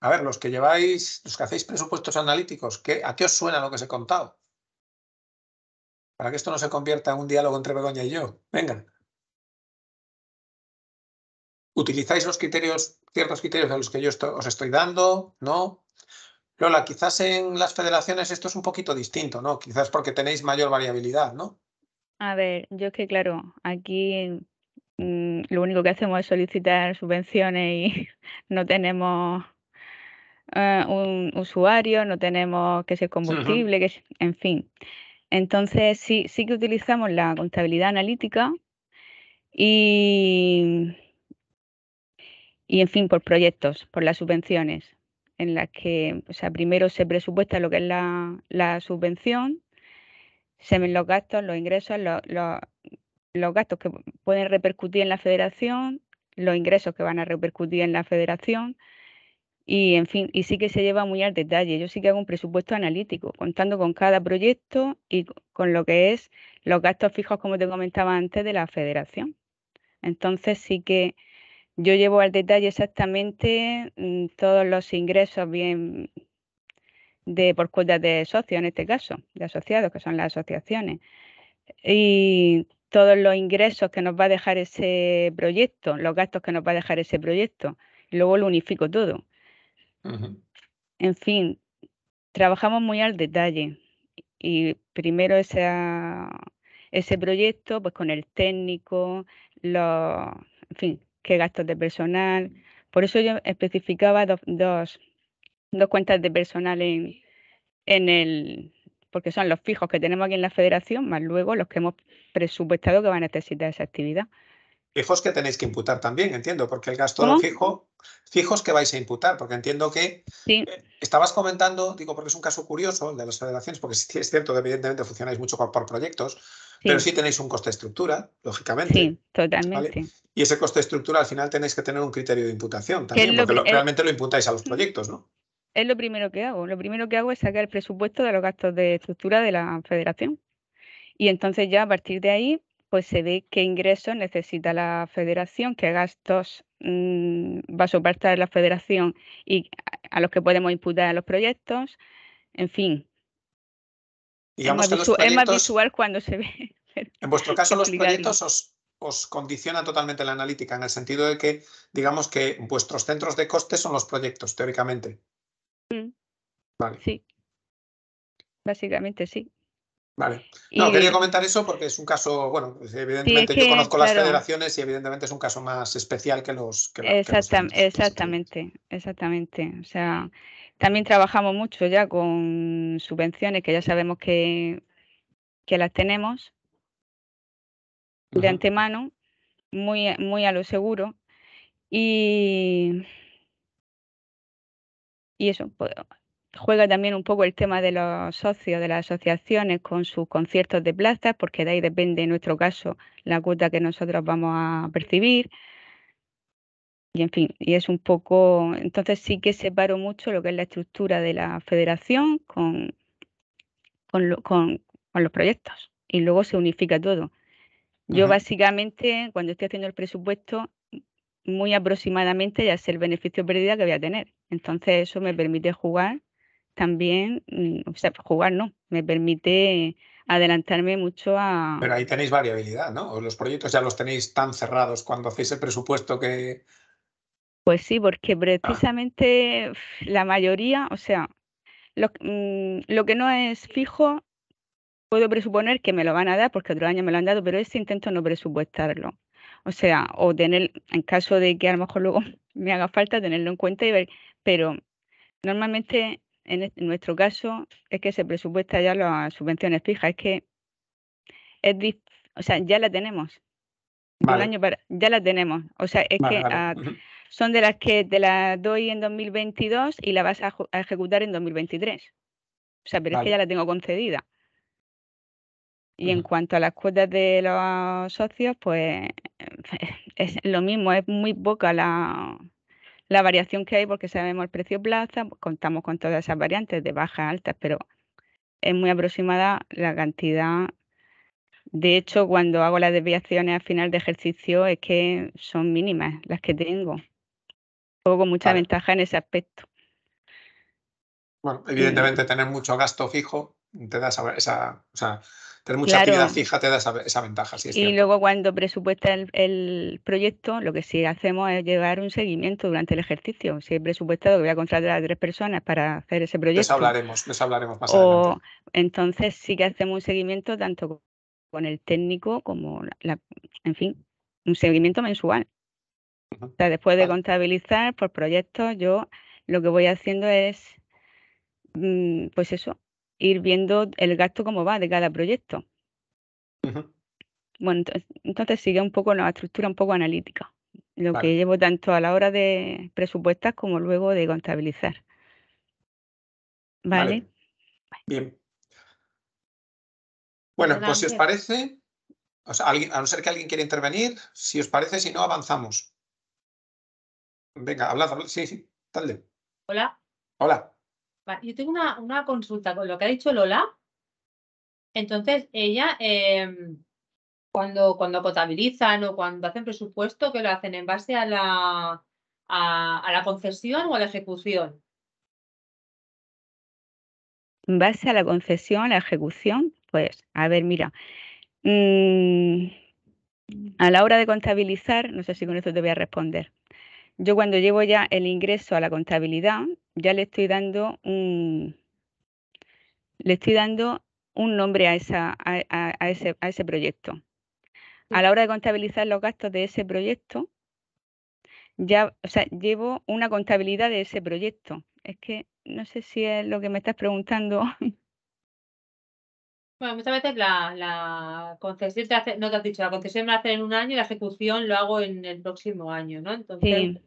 A ver, los que lleváis, los que hacéis presupuestos analíticos, ¿qué, ¿a qué os suena lo que os he contado? Para que esto no se convierta en un diálogo entre Begoña y yo. Venga. ¿Utilizáis los criterios, ciertos criterios de los que yo os estoy dando? ¿No? Lola, quizás en las federaciones esto es un poquito distinto, ¿no? Quizás porque tenéis mayor variabilidad, ¿no? A ver, yo es que claro, aquí Mm, lo único que hacemos es solicitar subvenciones y [laughs] no tenemos eh, un usuario, no tenemos que ser combustible, que en fin. Entonces sí, sí que utilizamos la contabilidad analítica y, y en fin, por proyectos, por las subvenciones, en las que o sea, primero se presupuesta lo que es la, la subvención, se ven los gastos, los ingresos, los, los gastos que pueden repercutir en la federación, los ingresos que van a repercutir en la federación y, en fin, y sí que se lleva muy al detalle. Yo sí que hago un presupuesto analítico, contando con cada proyecto y con lo que es los gastos fijos, como te comentaba antes, de la federación. Entonces sí que yo llevo al detalle exactamente mm, todos los ingresos bien de por cuotas de socios, en este caso, de asociados, que son las asociaciones. Y todos los ingresos que nos va a dejar ese proyecto, los gastos que nos va a dejar ese proyecto. luego lo unifico todo. En fin, trabajamos muy al detalle. Y primero ese proyecto, pues con el técnico, los, en fin, qué gastos de personal. Por eso yo especificaba dos, dos, cuentas de personal en, en el, porque son los fijos que tenemos aquí en la federación, más luego los que hemos presupuestado que van a necesitar esa actividad. Fijos que tenéis que imputar también, entiendo, porque el gasto fijo, fijos que vais a imputar, porque entiendo que sí. Eh, estabas comentando, digo, porque es un caso curioso el de las federaciones, porque sí es cierto que evidentemente funcionáis mucho por, proyectos, pero sí tenéis un coste de estructura, lógicamente. Sí, totalmente. Y ese coste de estructura al final tenéis que tener un criterio de imputación también, porque realmente lo imputáis a los proyectos, ¿no? Es lo primero que hago. Lo primero que hago es sacar el presupuesto de los gastos de estructura de la federación. Y entonces ya a partir de ahí, pues se ve qué ingresos necesita la federación, qué gastos mm, va a soportar la federación y a los que podemos imputar a los proyectos. En fin. es, más visual cuando se ve. [laughs] En vuestro caso, los proyectos os, os condicionan totalmente la analítica, en el sentido de que, digamos que vuestros centros de costes son los proyectos, teóricamente. Mm. Vale. Sí. Básicamente sí. Vale. No, Y- quería comentar eso porque es un caso, bueno, evidentemente yo que, conozco las federaciones y evidentemente es un caso más especial que los que, los exactamente, exactamente. O sea, también trabajamos mucho ya con subvenciones que ya sabemos que, que las tenemos de antemano, muy, a- muy a lo seguro. Y, y eso, pues, juega también un poco el tema de los socios de las asociaciones con sus conciertos de plazas, porque de ahí depende, en nuestro caso, la cuota que nosotros vamos a percibir. Y en fin, y es un poco, entonces sí que separo mucho lo que es la estructura de la federación con, con, lo- con- con los proyectos y luego se unifica todo. Yo básicamente cuando estoy haciendo el presupuesto, muy aproximadamente ya sé el beneficio pérdida que voy a tener. Entonces eso me permite jugar también, mm, o sea, jugar no, me permite adelantarme mucho a... Pero ahí tenéis variabilidad, ¿no? Los proyectos ya los tenéis tan cerrados cuando hacéis el presupuesto que. Pues sí, porque precisamente uf, la mayoría, o sea, lo, mm, lo que no es fijo, puedo presuponer que me lo van a dar porque otro año me lo han dado, pero este intento no presupuestarlo. O sea, o tener, en caso de que a lo mejor luego [laughs] me haga falta, tenerlo en cuenta y ver, pero normalmente en, es- en nuestro caso es que se presupuesta ya las subvenciones fijas, es que es, o sea, ya la tenemos. Vale. año para, ya la tenemos. O sea, es Vale, que vale. a- Ujú. son de las que te las doy en 2022 y la vas a, ejecutar en 2023. O sea, pero es que ya la tengo concedida. Y en cuanto a las cuotas de los socios, pues [laughs] es lo mismo, es muy poca la, la variación que hay porque sabemos el precio plaza, pues contamos con todas esas variantes de bajas, altas, pero es muy aproximada la cantidad. De hecho, cuando hago las desviaciones a final de ejercicio es que son mínimas las que tengo. Juego con mucha Vale. ventaja en ese aspecto. Bueno, evidentemente tener mucho gasto fijo te da esa, esa- o sea, tener mucha Claro. actividad fija te da esa, esa ventaja, sí es Y cierto. luego cuando presupuesta el, el proyecto, lo que sí hacemos es llevar un seguimiento durante el ejercicio. Si he presupuestado que voy a contratar a tres personas para hacer ese Les proyecto, hablaremos, les hablaremos más adelante. o entonces sí que hacemos un seguimiento tanto co- con el técnico como la, la- en fin, un seguimiento mensual. O sea, después de Vale. contabilizar por proyectos, yo lo que voy haciendo es, mm, pues eso, ir viendo el gasto cómo va de cada proyecto. Bueno, entonces, entonces sigue un poco la estructura un poco analítica, lo Vale. que llevo tanto a la hora de presupuestar como luego de contabilizar. ¿Vale? Bien. Bueno, pues si os parece, o sea, alguien- a no ser que alguien quiera intervenir, si os parece, si no, avanzamos. Venga, hablad, hablad. Sí, sí, dale. Hola. Hola. Yo tengo una, una consulta con lo que ha dicho Lola. Entonces, ella, em, cuando, cuando contabilizan o cuando hacen presupuesto, que lo hacen en base a la, a, a la concesión o a la ejecución. En base a la concesión, la ejecución, pues, a ver, mira, mm, a la hora de contabilizar, no sé si con esto te voy a responder. Yo cuando llevo ya el ingreso a la contabilidad, ya le estoy dando un, le estoy dando un nombre a, esa, a, a- a ese, a ese proyecto. A la hora de contabilizar los gastos de ese proyecto, ya, o sea, llevo una contabilidad de ese proyecto. Es que no sé si es lo que me estás preguntando. [laughs] Bueno, muchas veces la, la concesión te hace, no te has dicho, la concesión me la hacen en un año y la ejecución lo hago en el próximo año, ¿no? Entonces, Sí.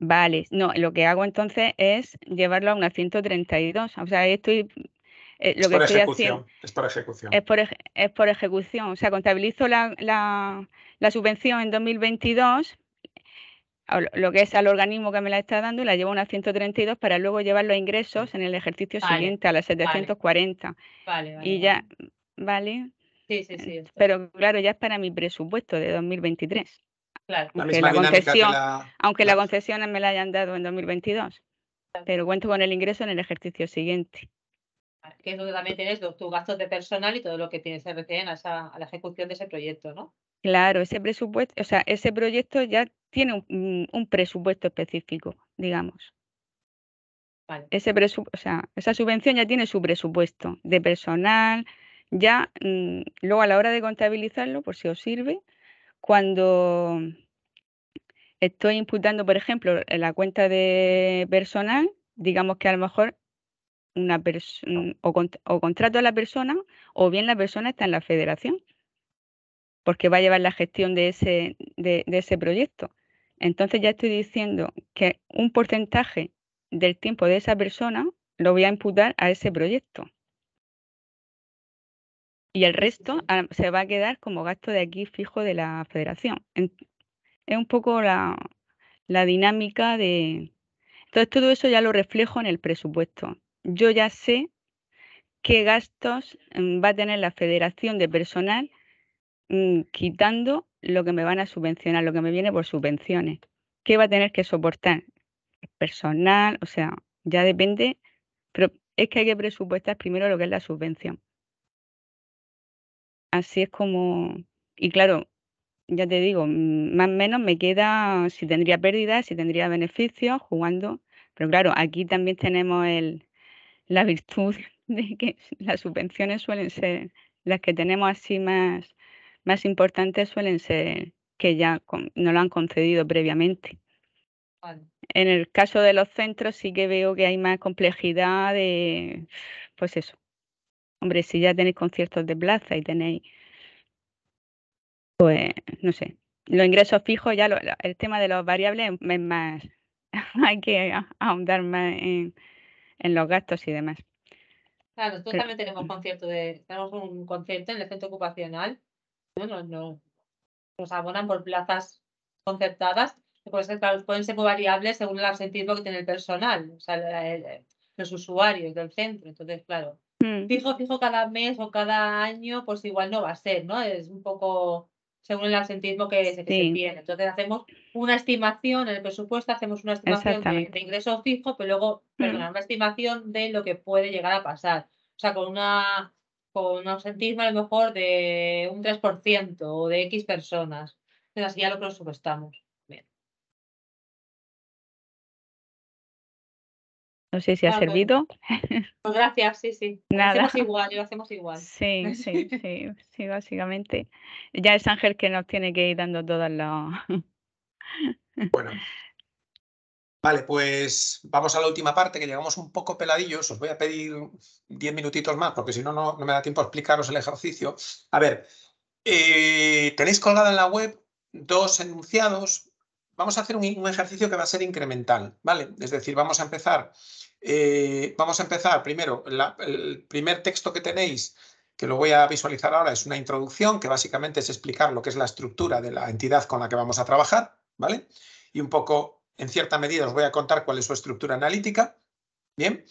Vale, no, lo que hago entonces es llevarlo a una 132. O sea, estoy, eh, Es lo que por estoy ejecución. haciendo Es por ejecución. es por, eje- es por ejecución. O sea, contabilizo la, la, la subvención en 2022, a lo lo que es al organismo que me la está dando, y la llevo a una 132 para luego llevar los ingresos en el ejercicio Vale, siguiente, a las 740. vale, vale. Y ya, ¿vale? Sí, sí, sí. Pero claro, ya es para mi presupuesto de 2023. Claro. La aunque la concesión- la. Aunque la Claro. concesión me la hayan dado en 2022. Pero cuento con el ingreso en el ejercicio siguiente. Que es lo que también tienes tus gastos de personal y todo lo que tienes refieren a, esa- a la ejecución de ese proyecto, ¿no? Claro, ese presupuesto, o sea, ese proyecto ya tiene un, un presupuesto específico, digamos. Ese o sea, esa subvención ya tiene su presupuesto de personal, ya mm, luego a la hora de contabilizarlo, por si os sirve, cuando estoy imputando, por ejemplo, en la cuenta de personal, digamos que a lo mejor una persona o, o, contrato a la persona o bien la persona está en la federación porque va a llevar la gestión de ese, de, ese proyecto. Entonces ya estoy diciendo que un porcentaje del tiempo de esa persona lo voy a imputar a ese proyecto. Y el resto ah, se va a quedar como gasto de aquí fijo de la federación. Es un poco la, la dinámica de... Entonces todo eso ya lo reflejo en el presupuesto. Yo ya sé qué gastos mm, va a tener la federación de personal Mm, quitando lo que me van a subvencionar, lo que me viene por subvenciones. ¿Qué va a tener que soportar? Personal, o sea, ya depende, pero es que hay que presupuestar primero lo que es la subvención. Así es como, y claro, ya te digo, más o menos me queda si tendría pérdidas, si tendría beneficios jugando, pero claro, aquí también tenemos el, la virtud [laughs] de que las subvenciones suelen ser las que tenemos así más más importantes suelen ser que ya no lo han concedido previamente. En el caso de los centros sí que veo que hay más complejidad de, pues eso. Hombre, si ya tenéis conciertos de plaza y tenéis, pues, no sé, los ingresos fijos, ya el tema de los variables es más, [laughs] hay que ahondar más en, los gastos y demás. Claro, nosotros también tenemos concierto de, tenemos un concierto en el centro ocupacional no, no, nos abonan por plazas concertadas, pueden ser, pueden ser muy variables según el absentismo que tiene el personal, o sea, los usuarios del centro. Entonces, claro, mm. fijo, fijo cada mes o cada año, pues igual no va a ser, ¿no? Es un poco según el absentismo que, se tiene. Entonces hacemos una estimación, en el presupuesto hacemos una estimación de, ingreso fijo, pero luego, mm. una estimación de lo que puede llegar a pasar. O sea, con una con un absentismo a lo mejor de un 3% o de X personas. Entonces así ya lo presupuestamos. No sé si ha servido. Pues gracias, sí, sí. [laughs] Lo hacemos igual, lo hacemos igual. Sí, sí, sí, sí, básicamente. Ya es Ángel que nos tiene que ir dando todas las... [laughs] Bueno, Vale, pues vamos a la última parte, que llegamos un poco peladillos. Os voy a pedir diez minutitos más, porque si no, no me da tiempo a explicaros el ejercicio. A ver, eh, tenéis colgada en la web dos enunciados. Vamos a hacer un, ejercicio que va a ser incremental, ¿vale? Es decir, vamos a empezar, eh, vamos a empezar primero, el primer texto que tenéis, que lo voy a visualizar ahora, es una introducción, que básicamente es explicar lo que es la estructura de la entidad con la que vamos a trabajar, ¿vale? Y un poco en cierta medida os voy a contar cuál es su estructura analítica. Bien.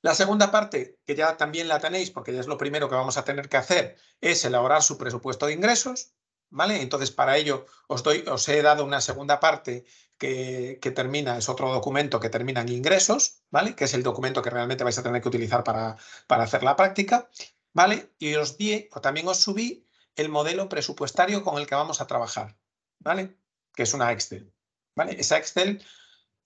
La segunda parte, que ya también la tenéis, porque ya es lo primero que vamos a tener que hacer, es elaborar su presupuesto de ingresos. ¿Vale? Entonces, para ello os, doy, os he dado una segunda parte que, termina, es otro documento que termina en ingresos, ¿vale? Que es el documento que realmente vais a tener que utilizar para, para hacer la práctica, ¿vale? Y os di, o también os subí el modelo presupuestario con el que vamos a trabajar, ¿vale? Que es una Excel. ¿vale? Esa Excel,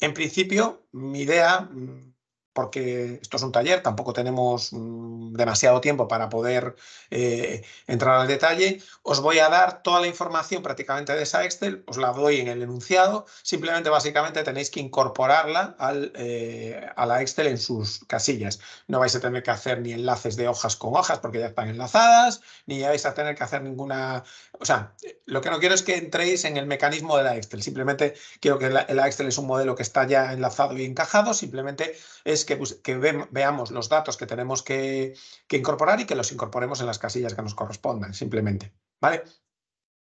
en principio, mi idea mm, porque esto es un taller, tampoco tenemos mm, demasiado tiempo para poder eh, entrar al detalle. Os voy a dar toda la información prácticamente de esa Excel, os la doy en el enunciado, simplemente básicamente tenéis que incorporarla al, eh, a la Excel en sus casillas. No vais a tener que hacer ni enlaces de hojas con hojas porque ya están enlazadas, ni vais a tener que hacer ninguna... O sea, lo que no quiero es que entréis en el mecanismo de la Excel, simplemente quiero que la, la Excel es un modelo que está ya enlazado y encajado, simplemente es que, veamos los datos que tenemos que, incorporar y que los incorporemos en las casillas que nos correspondan, simplemente. ¿Vale?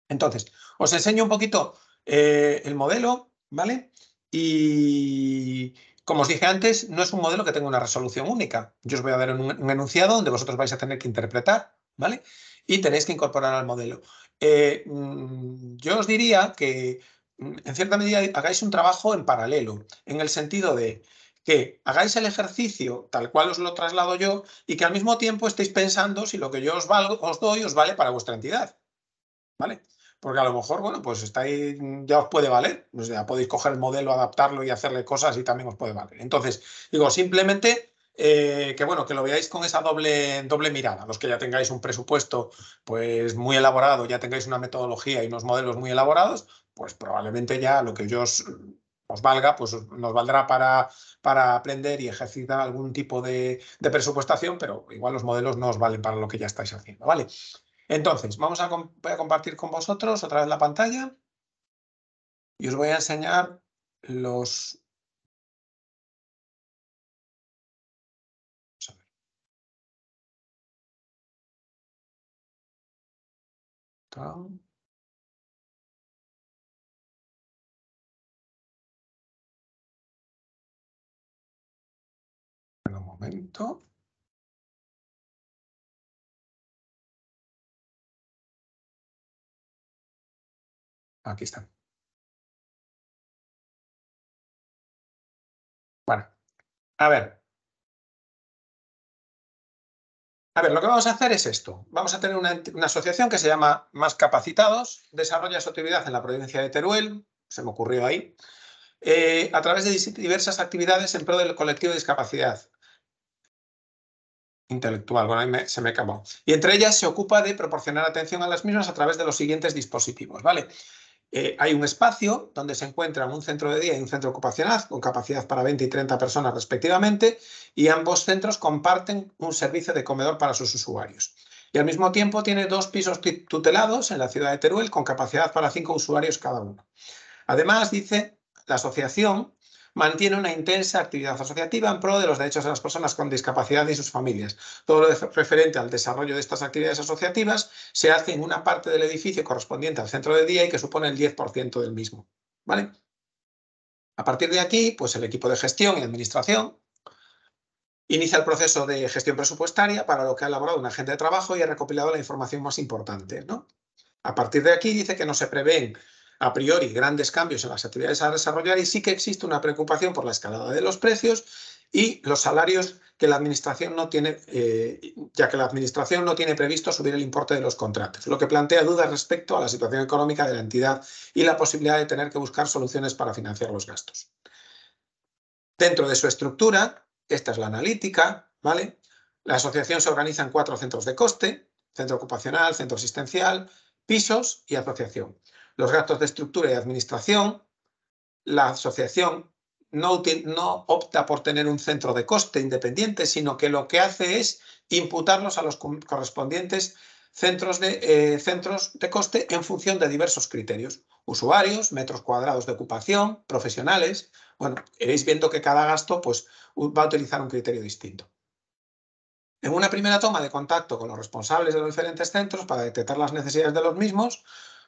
Entonces, os enseño un poquito eh, el modelo, ¿vale? Y como os dije antes, no es un modelo que tenga una resolución única. Yo os voy a dar un, enunciado donde vosotros vais a tener que interpretar, ¿vale? Y tenéis que incorporar al modelo. Eh, mm, yo os diría que, mm, en cierta medida, hagáis un trabajo en paralelo, en el sentido de que hagáis el ejercicio tal cual os lo traslado yo y que al mismo tiempo estéis pensando si lo que yo os, os doy os vale para vuestra entidad. ¿Vale? porque a lo mejor, bueno, pues está ahí, ya os puede valer. O sea, podéis coger el modelo, adaptarlo y hacerle cosas y también os puede valer. Entonces, digo, simplemente eh, que bueno, que lo veáis con esa doble, doble mirada. Los que ya tengáis un presupuesto pues muy elaborado, ya tengáis una metodología y unos modelos muy elaborados, pues probablemente ya lo que yo os, valga, pues nos valdrá para, para aprender y ejercitar algún tipo de, de, presupuestación, pero igual los modelos no os valen para lo que ya estáis haciendo, ¿vale? Entonces, vamos a, voy a compartir con vosotros otra vez la pantalla y os voy a enseñar los Un momento. Aquí están. Bueno, a ver, A ver, lo que vamos a hacer es esto. Vamos a tener una, asociación que se llama Más Capacitados, desarrolla su actividad en la provincia de Teruel, se me ocurrió ahí, eh, a través de diversas actividades en pro del colectivo de discapacidad intelectual. Bueno, ahí se me acabó. Y entre ellas se ocupa de proporcionar atención a las mismas a través de los siguientes dispositivos, ¿vale? Eh, hay un espacio donde se encuentran un centro de día y un centro ocupacional con capacidad para 20 y 30 personas respectivamente y ambos centros comparten un servicio de comedor para sus usuarios. Y al mismo tiempo tiene dos pisos tutelados en la ciudad de Teruel con capacidad para cinco usuarios cada uno. Además, dice la asociación mantiene una intensa actividad asociativa en pro de los derechos de las personas con discapacidad y sus familias. Todo lo referente al desarrollo de estas actividades asociativas se hace en una parte del edificio correspondiente al centro de día y que supone el 10% del mismo. ¿Vale? A partir de aquí, pues el equipo de gestión y administración inicia el proceso de gestión presupuestaria para lo que ha elaborado un agente de trabajo y ha recopilado la información más importante. ¿no? A partir de aquí dice que no se prevén a priori grandes cambios en las actividades a desarrollar y sí que existe una preocupación por la escalada de los precios y los salarios que la administración no tiene, eh, ya que la administración no tiene previsto subir el importe de los contratos, lo que plantea dudas respecto a la situación económica de la entidad y la posibilidad de tener que buscar soluciones para financiar los gastos. Dentro de su estructura, esta es la analítica, ¿vale? La asociación se organiza en cuatro centros de coste, centro ocupacional, centro asistencial, pisos y asociación los gastos de estructura y administración, la asociación no, opta por tener un centro de coste independiente, sino que lo que hace es imputarlos a los correspondientes centros de, eh, centros de coste en función de diversos criterios. Usuarios, metros cuadrados de ocupación, profesionales. Bueno, iréis viendo que cada gasto pues, va a utilizar un criterio distinto. En una primera toma de contacto con los responsables de los diferentes centros para detectar las necesidades de los mismos,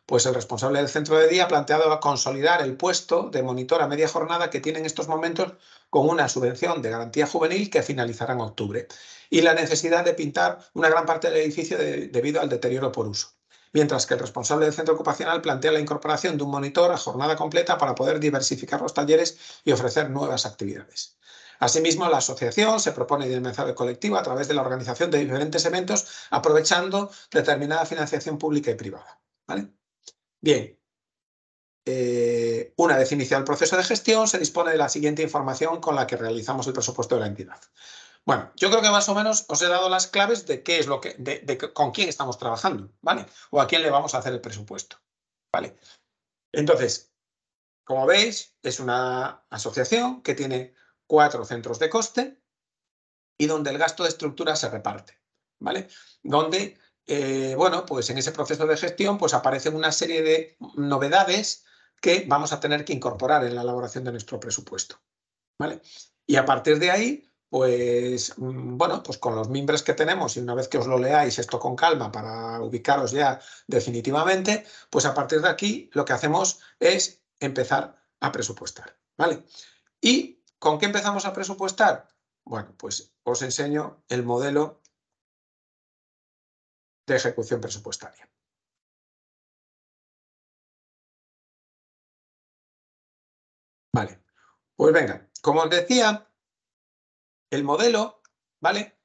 pues el responsable del centro de día ha planteado consolidar el puesto de monitor a media jornada que tiene en estos momentos con una subvención de garantía juvenil que finalizará en octubre y la necesidad de pintar una gran parte del edificio debido al deterioro por uso. Mientras que el responsable del centro ocupacional plantea la incorporación de un monitor a jornada completa para poder diversificar los talleres y ofrecer nuevas actividades. Asimismo, la asociación se propone dinamizar el colectivo a través de la organización de diferentes eventos, aprovechando determinada financiación pública y privada. ¿vale? Bien, eh, una vez iniciado el proceso de gestión, se dispone de la siguiente información con la que realizamos el presupuesto de la entidad. Bueno, yo creo que más o menos os he dado las claves de qué es lo que, de, con quién estamos trabajando, ¿vale? O a quién le vamos a hacer el presupuesto, ¿vale? Entonces, como veis, es una asociación que tiene cuatro centros de coste y donde el gasto de estructura se reparte, ¿vale? Donde eh, bueno, pues en ese proceso de gestión pues aparecen una serie de novedades que vamos a tener que incorporar en la elaboración de nuestro presupuesto. ¿vale? Y a partir de ahí, pues mm, bueno, pues con los mimbres que tenemos y una vez que os lo leáis esto con calma para ubicaros ya definitivamente, pues a partir de aquí lo que hacemos es empezar a presupuestar. ¿vale? ¿Y con qué empezamos a presupuestar? Bueno, pues os enseño el modelo de ejecución presupuestaria. Vale, pues venga, como os decía, el modelo, ¿vale?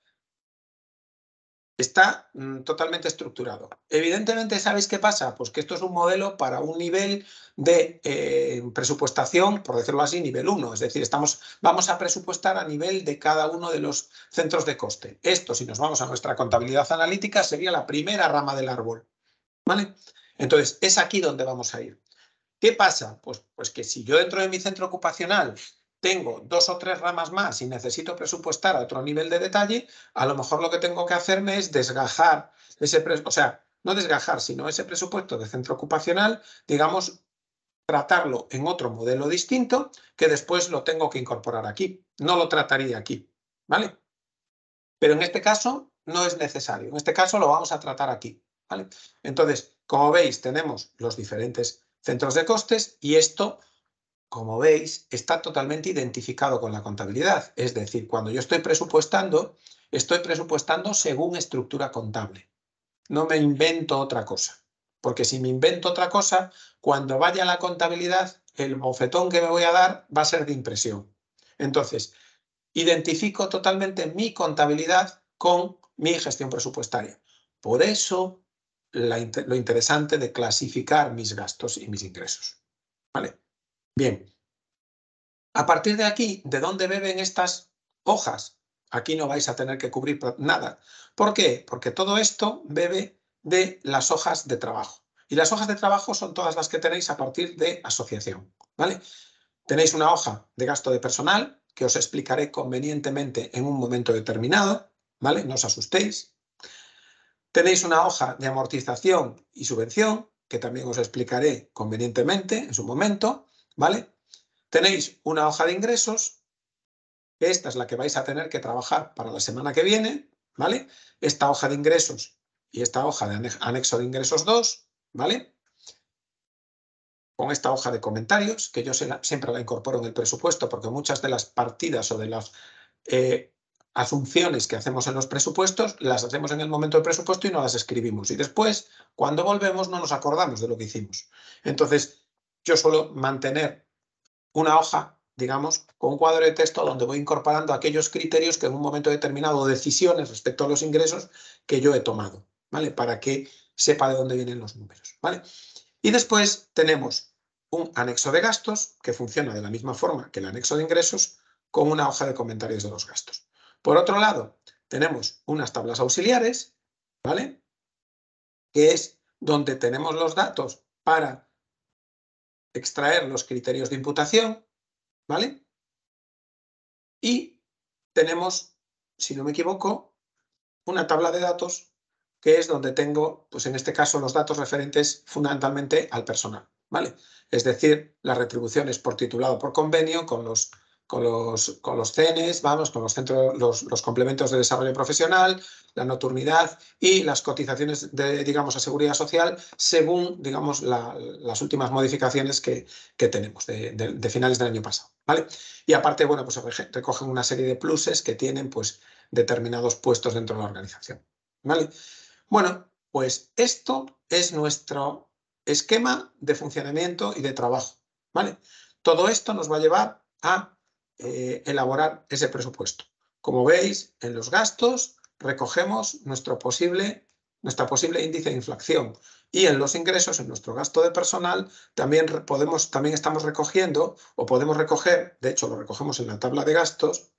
Está mm, totalmente estructurado. Evidentemente, ¿sabéis qué pasa? Pues que esto es un modelo para un nivel de eh, presupuestación, por decirlo así, nivel 1. Es decir, estamos, vamos a presupuestar a nivel de cada uno de los centros de coste. Esto, si nos vamos a nuestra contabilidad analítica, sería la primera rama del árbol. ¿Vale? Entonces, es aquí donde vamos a ir. ¿Qué pasa? Pues, pues que si yo dentro de mi centro ocupacional tengo dos o tres ramas más y necesito presupuestar a otro nivel de detalle, a lo mejor lo que tengo que hacerme es desgajar ese, o sea, no desgajar, sino ese presupuesto de centro ocupacional, digamos, tratarlo en otro modelo distinto que después lo tengo que incorporar aquí. No lo trataría aquí, ¿vale? Pero en este caso no es necesario. En este caso lo vamos a tratar aquí, ¿vale? Entonces, como veis, tenemos los diferentes centros de costes y esto como veis, está totalmente identificado con la contabilidad. Es decir, cuando yo estoy presupuestando, estoy presupuestando según estructura contable. No me invento otra cosa. Porque si me invento otra cosa, cuando vaya a la contabilidad, el bofetón que me voy a dar va a ser de impresión. Entonces, identifico totalmente mi contabilidad con mi gestión presupuestaria. Por eso, lo interesante de clasificar mis gastos y mis ingresos. ¿Vale? Bien, a partir de aquí, ¿de dónde beben estas hojas? Aquí no vais a tener que cubrir nada. ¿Por qué? Porque todo esto bebe de las hojas de trabajo. Y las hojas de trabajo son todas las que tenéis a partir de asociación. ¿vale? Tenéis una hoja de gasto de personal que os explicaré convenientemente en un momento determinado. ¿vale? No os asustéis. Tenéis una hoja de amortización y subvención que también os explicaré convenientemente en su momento. ¿Vale? Tenéis una hoja de ingresos, esta es la que vais a tener que trabajar para la semana que viene, ¿vale? Esta hoja de ingresos y esta hoja de anexo de ingresos 2, ¿vale? Con esta hoja de comentarios, que yo siempre la incorporo en el presupuesto, porque muchas de las partidas o de las eh, asunciones que hacemos en los presupuestos, las hacemos en el momento del presupuesto y no las escribimos. Y después, cuando volvemos, no nos acordamos de lo que hicimos. Entonces, yo suelo mantener una hoja, digamos, con un cuadro de texto donde voy incorporando aquellos criterios que en un momento determinado, decisiones respecto a los ingresos que yo he tomado, ¿vale? Para que sepa de dónde vienen los números, ¿vale? Y después tenemos un anexo de gastos que funciona de la misma forma que el anexo de ingresos con una hoja de comentarios de los gastos. Por otro lado, tenemos unas tablas auxiliares, ¿vale? Que es donde tenemos los datos para extraer los criterios de imputación, ¿vale? Y tenemos, si no me equivoco, una tabla de datos que es donde tengo, pues en este caso, los datos referentes fundamentalmente al personal, ¿vale? Es decir, las retribuciones por titulado por convenio con los con los, con los CENES, vamos, con los, centros, los, complementos de desarrollo profesional, la nocturnidad y las cotizaciones de, digamos, a seguridad social según, digamos, las últimas modificaciones que, que tenemos de, finales del año pasado, ¿vale? Y aparte, bueno, pues recogen una serie de pluses que tienen, pues, determinados puestos dentro de la organización, ¿vale? Bueno, pues esto es nuestro esquema de funcionamiento y de trabajo, ¿vale? Todo esto nos va a llevar a eh, elaborar ese presupuesto. Como veis, en los gastos recogemos nuestro posible, posible índice de inflación y en los ingresos, en nuestro gasto de personal, también, podemos, también estamos recogiendo o podemos recoger, de hecho lo recogemos en la tabla de gastos,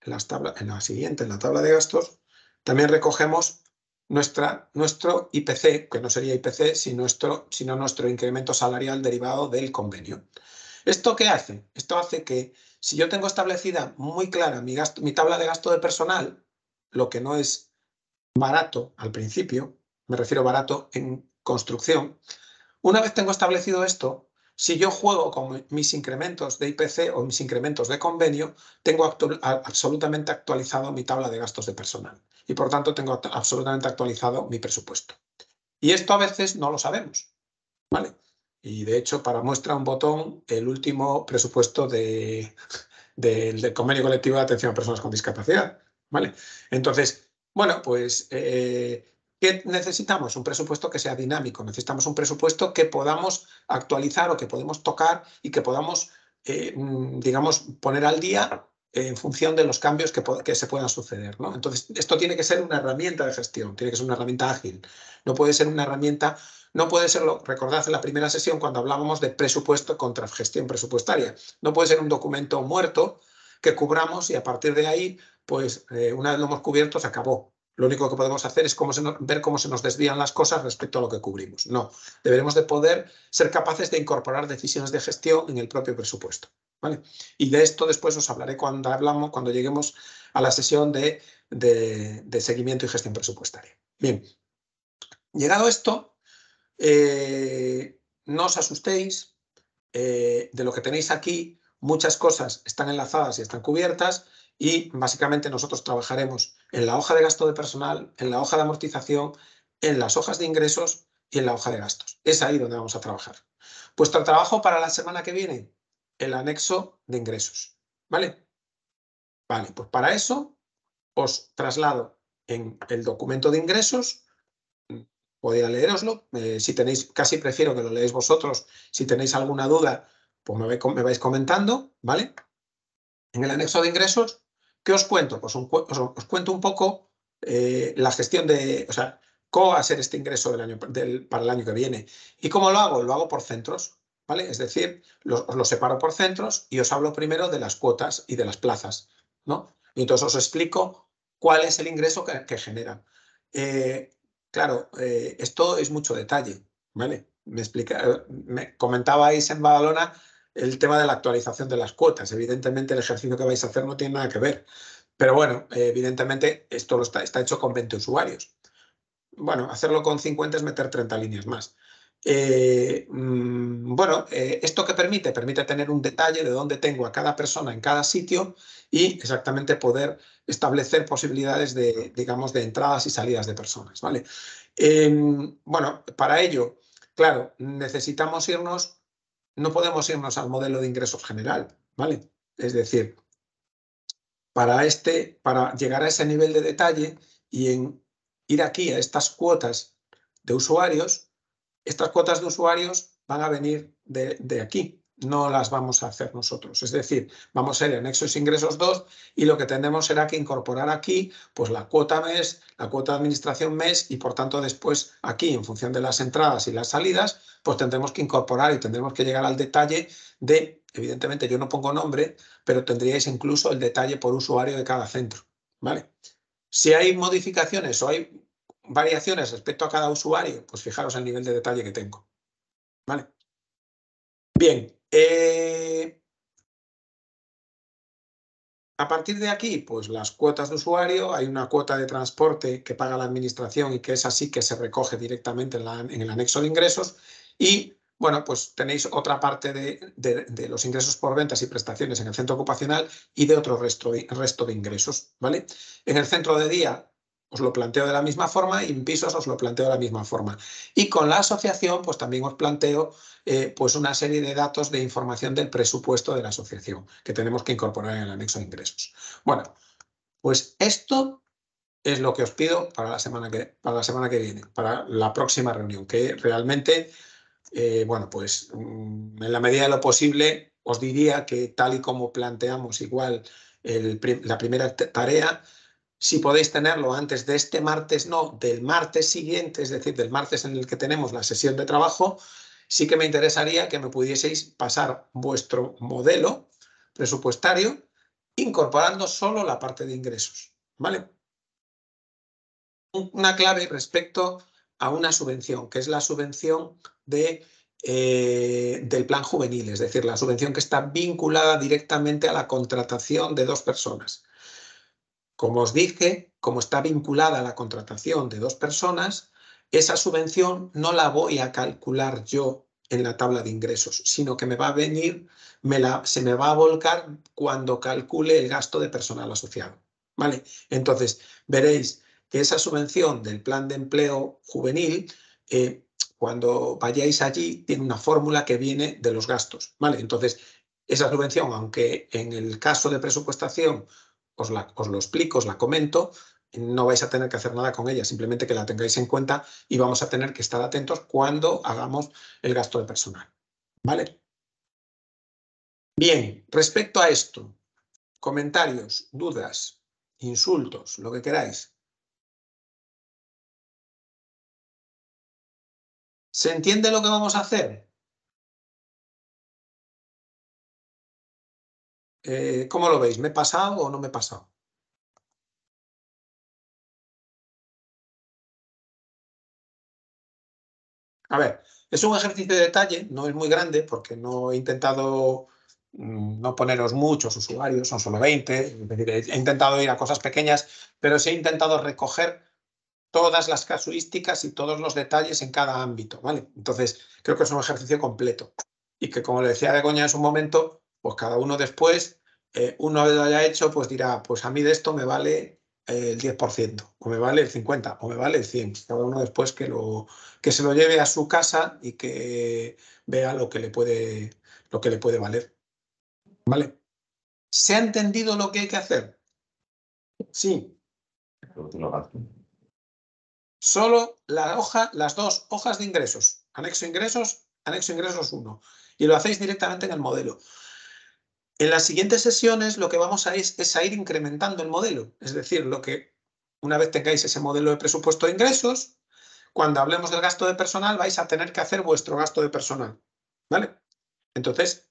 en, las en la siguiente, en la tabla de gastos, también recogemos nuestra, nuestro IPC, que no sería IPC, sino nuestro, sino nuestro incremento salarial derivado del convenio. ¿Esto qué hace? Esto hace que si yo tengo establecida muy clara mi, gasto, mi tabla de gasto de personal, lo que no es barato al principio, me refiero barato en construcción, una vez tengo establecido esto, si yo juego con mis incrementos de IPC o mis incrementos de convenio, tengo absolutamente actualizado mi tabla de gastos de personal y por tanto tengo absolutamente actualizado mi presupuesto. Y esto a veces no lo sabemos. ¿vale? Y de hecho, para muestra un botón, el último presupuesto del convenio colectivo de atención a personas con discapacidad. ¿vale? Entonces, bueno, pues, eh, ¿qué necesitamos? Un presupuesto que sea dinámico. Necesitamos un presupuesto que podamos actualizar o que podemos tocar y que podamos, eh, mm, digamos, poner al día en función de los cambios que, que, se puedan suceder. ¿no? Entonces, esto tiene que ser una herramienta de gestión, tiene que ser una herramienta ágil. No puede ser una herramienta, no puede ser, recordad en la primera sesión cuando hablábamos de presupuesto contra gestión presupuestaria, no puede ser un documento muerto que cubramos y a partir de ahí, pues eh, una vez lo hemos cubierto, se acabó. Lo único que podemos hacer es ver cómo se nos desvían las cosas respecto a lo que cubrimos. No, deberemos de poder ser capaces de incorporar decisiones de gestión en el propio presupuesto. ¿vale? Y de esto después os hablaré cuando, hablamos, cuando lleguemos a la sesión de, seguimiento y gestión presupuestaria. Bien, llegado esto, eh, no os asustéis eh, de lo que tenéis aquí. Muchas cosas están enlazadas y están cubiertas y básicamente nosotros trabajaremos en la hoja de gasto de personal, en la hoja de amortización, en las hojas de ingresos y en la hoja de gastos. Es ahí donde vamos a trabajar. Vuestro trabajo para la semana que viene, el anexo de ingresos. ¿Vale? Vale, pues para eso os traslado en el documento de ingresos. Podría leeroslo. Eh, si tenéis, casi prefiero que lo leáis vosotros. Si tenéis alguna duda, pues me, vais comentando, ¿vale? En el anexo de ingresos ¿Qué os cuento? Pues os, cuento un poco eh, la gestión de, o sea, cómo va a ser este ingreso del año, para el año que viene. ¿Y cómo lo hago? Lo hago por centros, ¿vale? Es decir, os lo separo por centros y os hablo primero de las cuotas y de las plazas, ¿no? Y entonces os explico cuál es el ingreso que, genera. Eh, claro, eh, esto es mucho detalle, ¿vale? Me, comentabais en Badalona el tema de la actualización de las cuotas. Evidentemente el ejercicio que vais a hacer no tiene nada que ver. Pero bueno, evidentemente esto lo está, está hecho con 20 usuarios. Bueno, hacerlo con 50 es meter 30 líneas más. Eh, mm, bueno, eh, ¿esto qué permite? Permite tener un detalle de dónde tengo a cada persona en cada sitio y exactamente poder establecer posibilidades de, digamos, de entradas y salidas de personas, ¿vale? Em, bueno, para ello, claro, necesitamos irnos no podemos irnos al modelo de ingresos general, ¿vale? Es decir, para, este, para llegar a ese nivel de detalle y en ir aquí a estas cuotas de usuarios, estas cuotas de usuarios van a venir de, aquí, no las vamos a hacer nosotros. Es decir, vamos a ir en Exos Ingresos 2 y lo que tendremos será que incorporar aquí pues la cuota mes, la cuota de administración mes y por tanto después aquí en función de las entradas y las salidas pues tendremos que incorporar y tendremos que llegar al detalle de, evidentemente yo no pongo nombre, pero tendríais incluso el detalle por usuario de cada centro. ¿vale? Si hay modificaciones o hay variaciones respecto a cada usuario, pues fijaros el nivel de detalle que tengo. ¿Vale? Bien, eh, a partir de aquí, pues las cuotas de usuario, hay una cuota de transporte que paga la administración y que es así que se recoge directamente en, el anexo de ingresos y bueno, pues tenéis otra parte de, los ingresos por ventas y prestaciones en el centro ocupacional y de otro resto, resto de ingresos, ¿vale? En el centro de día os lo planteo de la misma forma y en pisos os lo planteo de la misma forma. Y con la asociación, pues también os planteo eh, pues una serie de datos de información del presupuesto de la asociación que tenemos que incorporar en el anexo de ingresos. Bueno, pues esto es lo que os pido para la semana que, para la semana que viene, para la próxima reunión, que realmente, eh, bueno, pues mm, en la medida de lo posible os diría que tal y como planteamos igual la primera tarea, si podéis tenerlo antes de este martes, no, del martes siguiente, es decir, del martes en el que tenemos la sesión de trabajo, sí que me interesaría que me pudieseis pasar vuestro modelo presupuestario incorporando solo la parte de ingresos. ¿Vale? Una clave respecto a una subvención, que es la subvención de, eh, del plan juvenil, es decir, la subvención que está vinculada directamente a la contratación de dos personas. Como os dije, como está vinculada a la contratación de dos personas, esa subvención no la voy a calcular yo en la tabla de ingresos, sino que me va a venir, me la, se me va a volcar cuando calcule el gasto de personal asociado. ¿Vale? Entonces, veréis que esa subvención del plan de empleo juvenil, eh, cuando vayáis allí, tiene una fórmula que viene de los gastos. ¿Vale? Entonces, esa subvención, aunque en el caso de presupuestación os, la, os lo explico, os la comento, no vais a tener que hacer nada con ella, simplemente que la tengáis en cuenta y vamos a tener que estar atentos cuando hagamos el gasto de personal. ¿Vale? Bien, respecto a esto, comentarios, dudas, insultos, lo que queráis. ¿Se entiende lo que vamos a hacer? Eh, ¿Cómo lo veis? ¿Me he pasado o no me he pasado? A ver, es un ejercicio de detalle, no es muy grande porque no he intentado mm, no poneros muchos usuarios, son solo 20, he intentado ir a cosas pequeñas, pero sí he intentado recoger todas las casuísticas y todos los detalles en cada ámbito, ¿vale? Entonces, creo que es un ejercicio completo y que, como le decía Begoña en su momento, pues cada uno después, eh, uno lo haya hecho, pues dirá, pues a mí de esto me vale el 10%, o me vale el 50%, o me vale el 100%. Cada uno después que se lo lleve a su casa y que vea lo que le puede, lo que le puede valer. ¿Vale? ¿Se ha entendido lo que hay que hacer? Sí. Solo la hoja, las dos hojas de ingresos, anexo ingresos, anexo ingresos 1, y lo hacéis directamente en el modelo. En las siguientes sesiones lo que vamos a es, es a ir incrementando el modelo, es decir, lo que una vez tengáis ese modelo de presupuesto de ingresos, cuando hablemos del gasto de personal vais a tener que hacer vuestro gasto de personal, ¿vale? Entonces,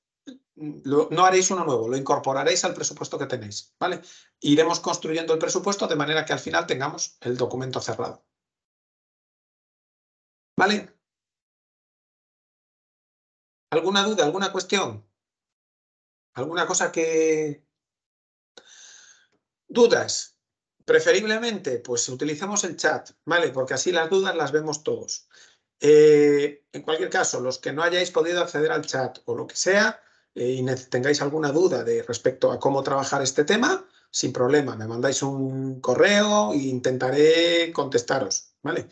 no haréis uno nuevo, lo incorporaréis al presupuesto que tenéis, ¿vale? Iremos construyendo el presupuesto de manera que al final tengamos el documento cerrado. ¿Vale? ¿Alguna duda, alguna cuestión? ¿Alguna cosa que... ¿Dudas? Preferiblemente, pues utilicemos el chat, ¿vale? Porque así las dudas las vemos todos. Eh, en cualquier caso, los que no hayáis podido acceder al chat o lo que sea, eh, y tengáis alguna duda de respecto a cómo trabajar este tema, sin problema, me mandáis un correo e intentaré contestaros, ¿vale?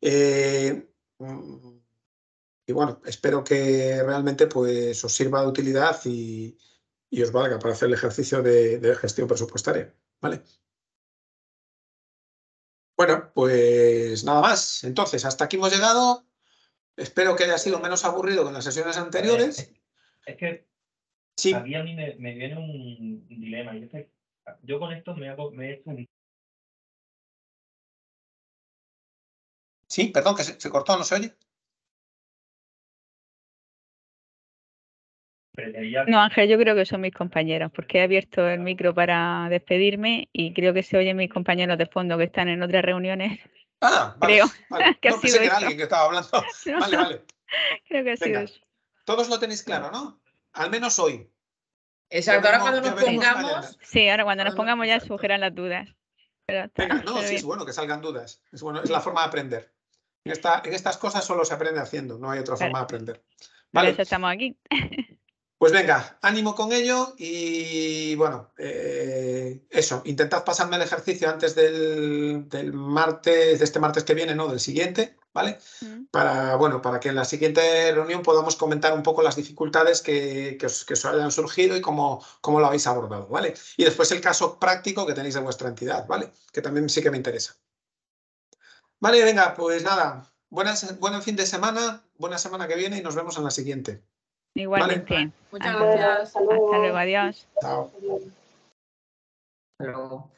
Eh, mm, y bueno, espero que realmente pues, os sirva de utilidad y, y os valga para hacer el ejercicio de, gestión presupuestaria. ¿Vale? Bueno, pues nada más. Entonces, hasta aquí hemos llegado. Espero que haya sido menos aburrido que en las sesiones anteriores. Es que sí. a mí, a mí me, viene un dilema. Yo, con esto me, hago, me he hecho un... Sí, perdón, que se cortó, ¿no se oye? No, Ángel, yo creo que son mis compañeros, porque he abierto el micro para despedirme y creo que se oyen mis compañeros de fondo que están en otras reuniones. Ah, [laughs] vale, creo vale. [laughs] que no, ha sido que era alguien que estaba hablando. [laughs] Vale, vale. Creo que ha sido eso. Todos lo tenéis claro, ¿no? Al menos hoy. Exacto, ahora cuando nos pongamos. Sí, ahora cuando nos pongamos ya surgirán las dudas. Venga, no, sí, es bueno que salgan dudas. Es bueno, es la forma de aprender. En, esta, en estas cosas solo se aprende haciendo, no hay otra forma de aprender. Vale. Por eso estamos aquí. Pues venga, ánimo con ello y bueno, eh, eso, intentad pasarme el ejercicio antes del, martes, de este martes que viene, no, del siguiente, ¿vale? Mm. Para, bueno, para que en la siguiente reunión podamos comentar un poco las dificultades que, os, hayan surgido y cómo, cómo lo habéis abordado, ¿vale? Y después el caso práctico que tenéis de vuestra entidad, ¿vale? Que también sí que me interesa. Vale, venga, pues nada, buenas, buen fin de semana, buena semana que viene y nos vemos en la siguiente. Igualmente. Muchas gracias. Hasta luego, adiós. Chao. Hasta luego.